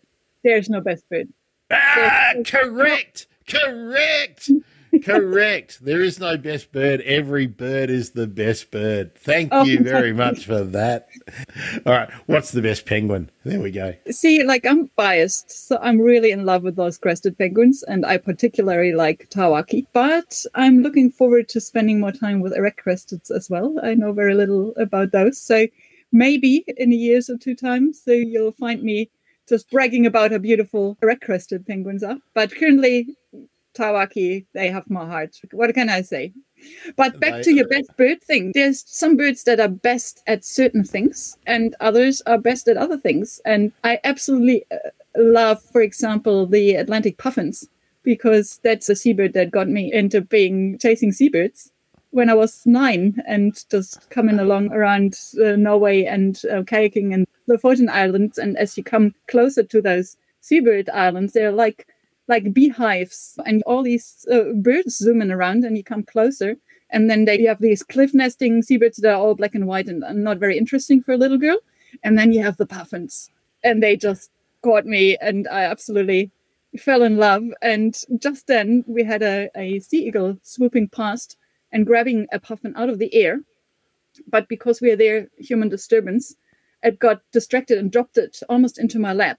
There's no best bird. Ah, correct, correct. Correct. There is no best bird. Every bird is the best bird. Thank Oh, you very much for that. All right. What's the best penguin? There we go. See, like I'm biased, so I'm really in love with those crested penguins, and I particularly like Tawaki. But I'm looking forward to spending more time with erect cresteds as well. I know very little about those, so maybe in a year's or two time, so you'll find me just bragging about how beautiful erect crested penguins are. But currently, Tawaki, they have my heart. What can I say? But back to your best bird thing. There's some birds that are best at certain things, and others are best at other things. And I absolutely uh, love, for example, the Atlantic puffins, because that's a seabird that got me into being chasing seabirds when I was nine and just coming along around uh, Norway and uh, kayaking in the Lofoten Islands. And as you come closer to those seabird islands, they're like like beehives and all these uh, birds zooming around and you come closer and then they you have these cliff nesting seabirds that are all black and white and, and not very interesting for a little girl. And then you have the puffins and they just caught me and i absolutely fell in love. And just then we had a, a sea eagle swooping past and grabbing a puffin out of the air. But because we are there human disturbance it got distracted and dropped it almost into my lap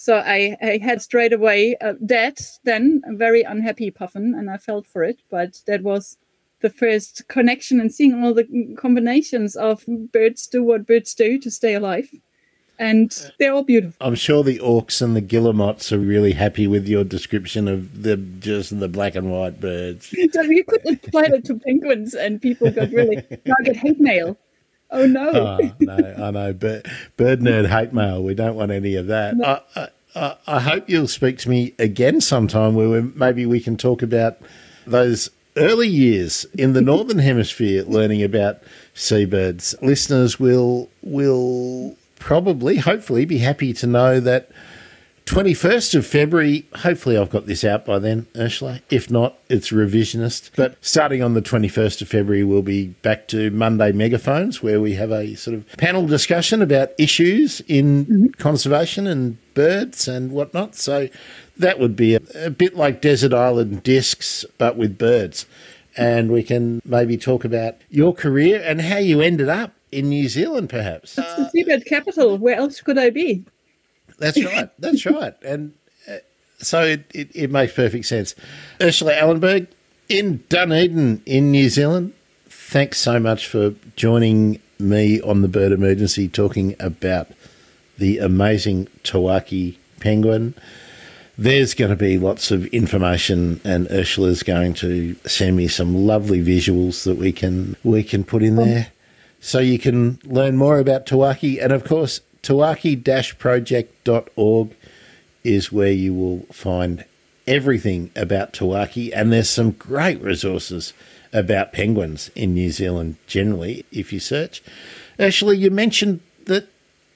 so I, I had straight away uh, that, then a very unhappy puffin, and I felt for it. But that was the first connection and seeing all the combinations of birds do what birds do to stay alive. And they're all beautiful. I'm sure the auks and the guillemots are really happy with your description of the just the black and white birds. You could apply it to penguins, and people got really, I get hate mail. Oh no. Oh, no, I know. But bird nerd hate mail. We don't want any of that. I, I, I, I hope you'll speak to me again sometime where maybe we can talk about those early years in the northern hemisphere learning about seabirds. Listeners will will probably, hopefully, be happy to know that 21st of February, hopefully I've got this out by then, Ursula. If not, it's revisionist. But starting on the 21st of February, we'll be back to Monday Megaphones, where we have a sort of panel discussion about issues in mm-hmm. conservation and birds and whatnot. So that would be a, a bit like Desert Island Discs, but with birds. And we can maybe talk about your career and how you ended up in New Zealand, perhaps. It's the seabird capital. Where else could I be? That's right. That's right. And uh, so it, it, it makes perfect sense. Ursula Ellenberg in Dunedin in New Zealand, thanks so much for joining me on the Bird Emergency talking about the amazing Tawaki penguin. There's going to be lots of information, and Ursula's going to send me some lovely visuals that we can we can put in there, so you can learn more about Tawaki. And of course, Tawaki-project.org is where you will find everything about Tawaki, and there's some great resources about penguins in New Zealand generally if you search. Actually, you mentioned that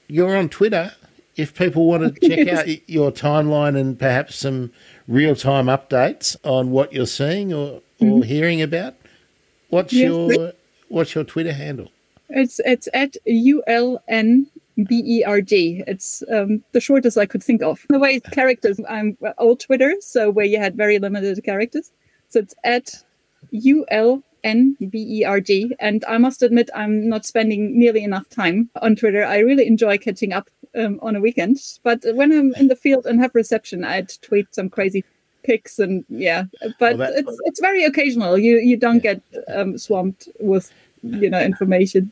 you're on Twitter. If people want to check out your timeline and perhaps some real time updates on what you're seeing or, or mm-hmm. hearing about, what's Yes. your what's your Twitter handle? It's it's at U L N B E R G. It's um, the shortest I could think of. The way characters, I'm old Twitter, so where you had very limited characters. So it's at U L N B E R G. And I must admit, I'm not spending nearly enough time on Twitter. I really enjoy catching up um, on a weekend, but when I'm in the field and have reception, I'd tweet some crazy pics and yeah. But Well, it's it's very occasional. You you don't get um, swamped with you know information.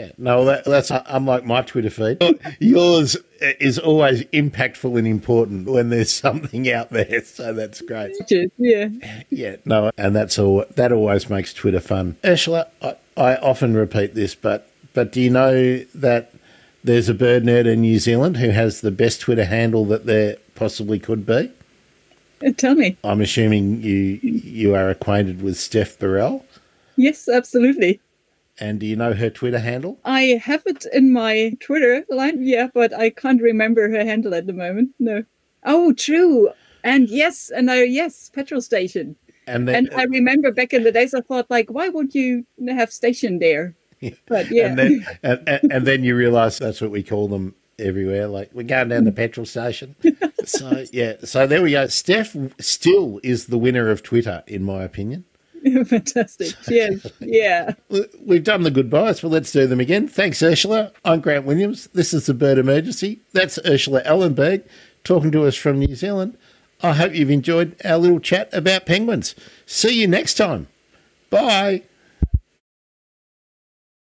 Yeah, no, that, that's unlike my Twitter feed. Yours is always impactful and important when there's something out there, so that's great. Yeah. Yeah, no, and that's all. That always makes Twitter fun. Ursula, I, I often repeat this, but but do you know that there's a bird nerd in New Zealand who has the best Twitter handle that there possibly could be? Uh, Tell me. I'm assuming you you are acquainted with Steph Burrell, Yes, absolutely. And do you know her Twitter handle? I have it in my Twitter line, yeah, but I can't remember her handle at the moment. No. Oh, true. And yes, and I yes, petrol station. And then, And I remember back in the days, I thought like, why would you have station there? But yeah, and then and, and, and then you realise that's what we call them everywhere. Like we're going down the petrol station. so yeah, so there we go. Steph still is the winner of Twitter, in my opinion. Fantastic. Yeah. Yeah. We've done the goodbyes, but let's do them again. Thanks, Ursula. I'm Grant Williams. This is the Bird Emergency. That's Ursula Ellenberg talking to us from New Zealand. I hope you've enjoyed our little chat about penguins. See you next time. Bye.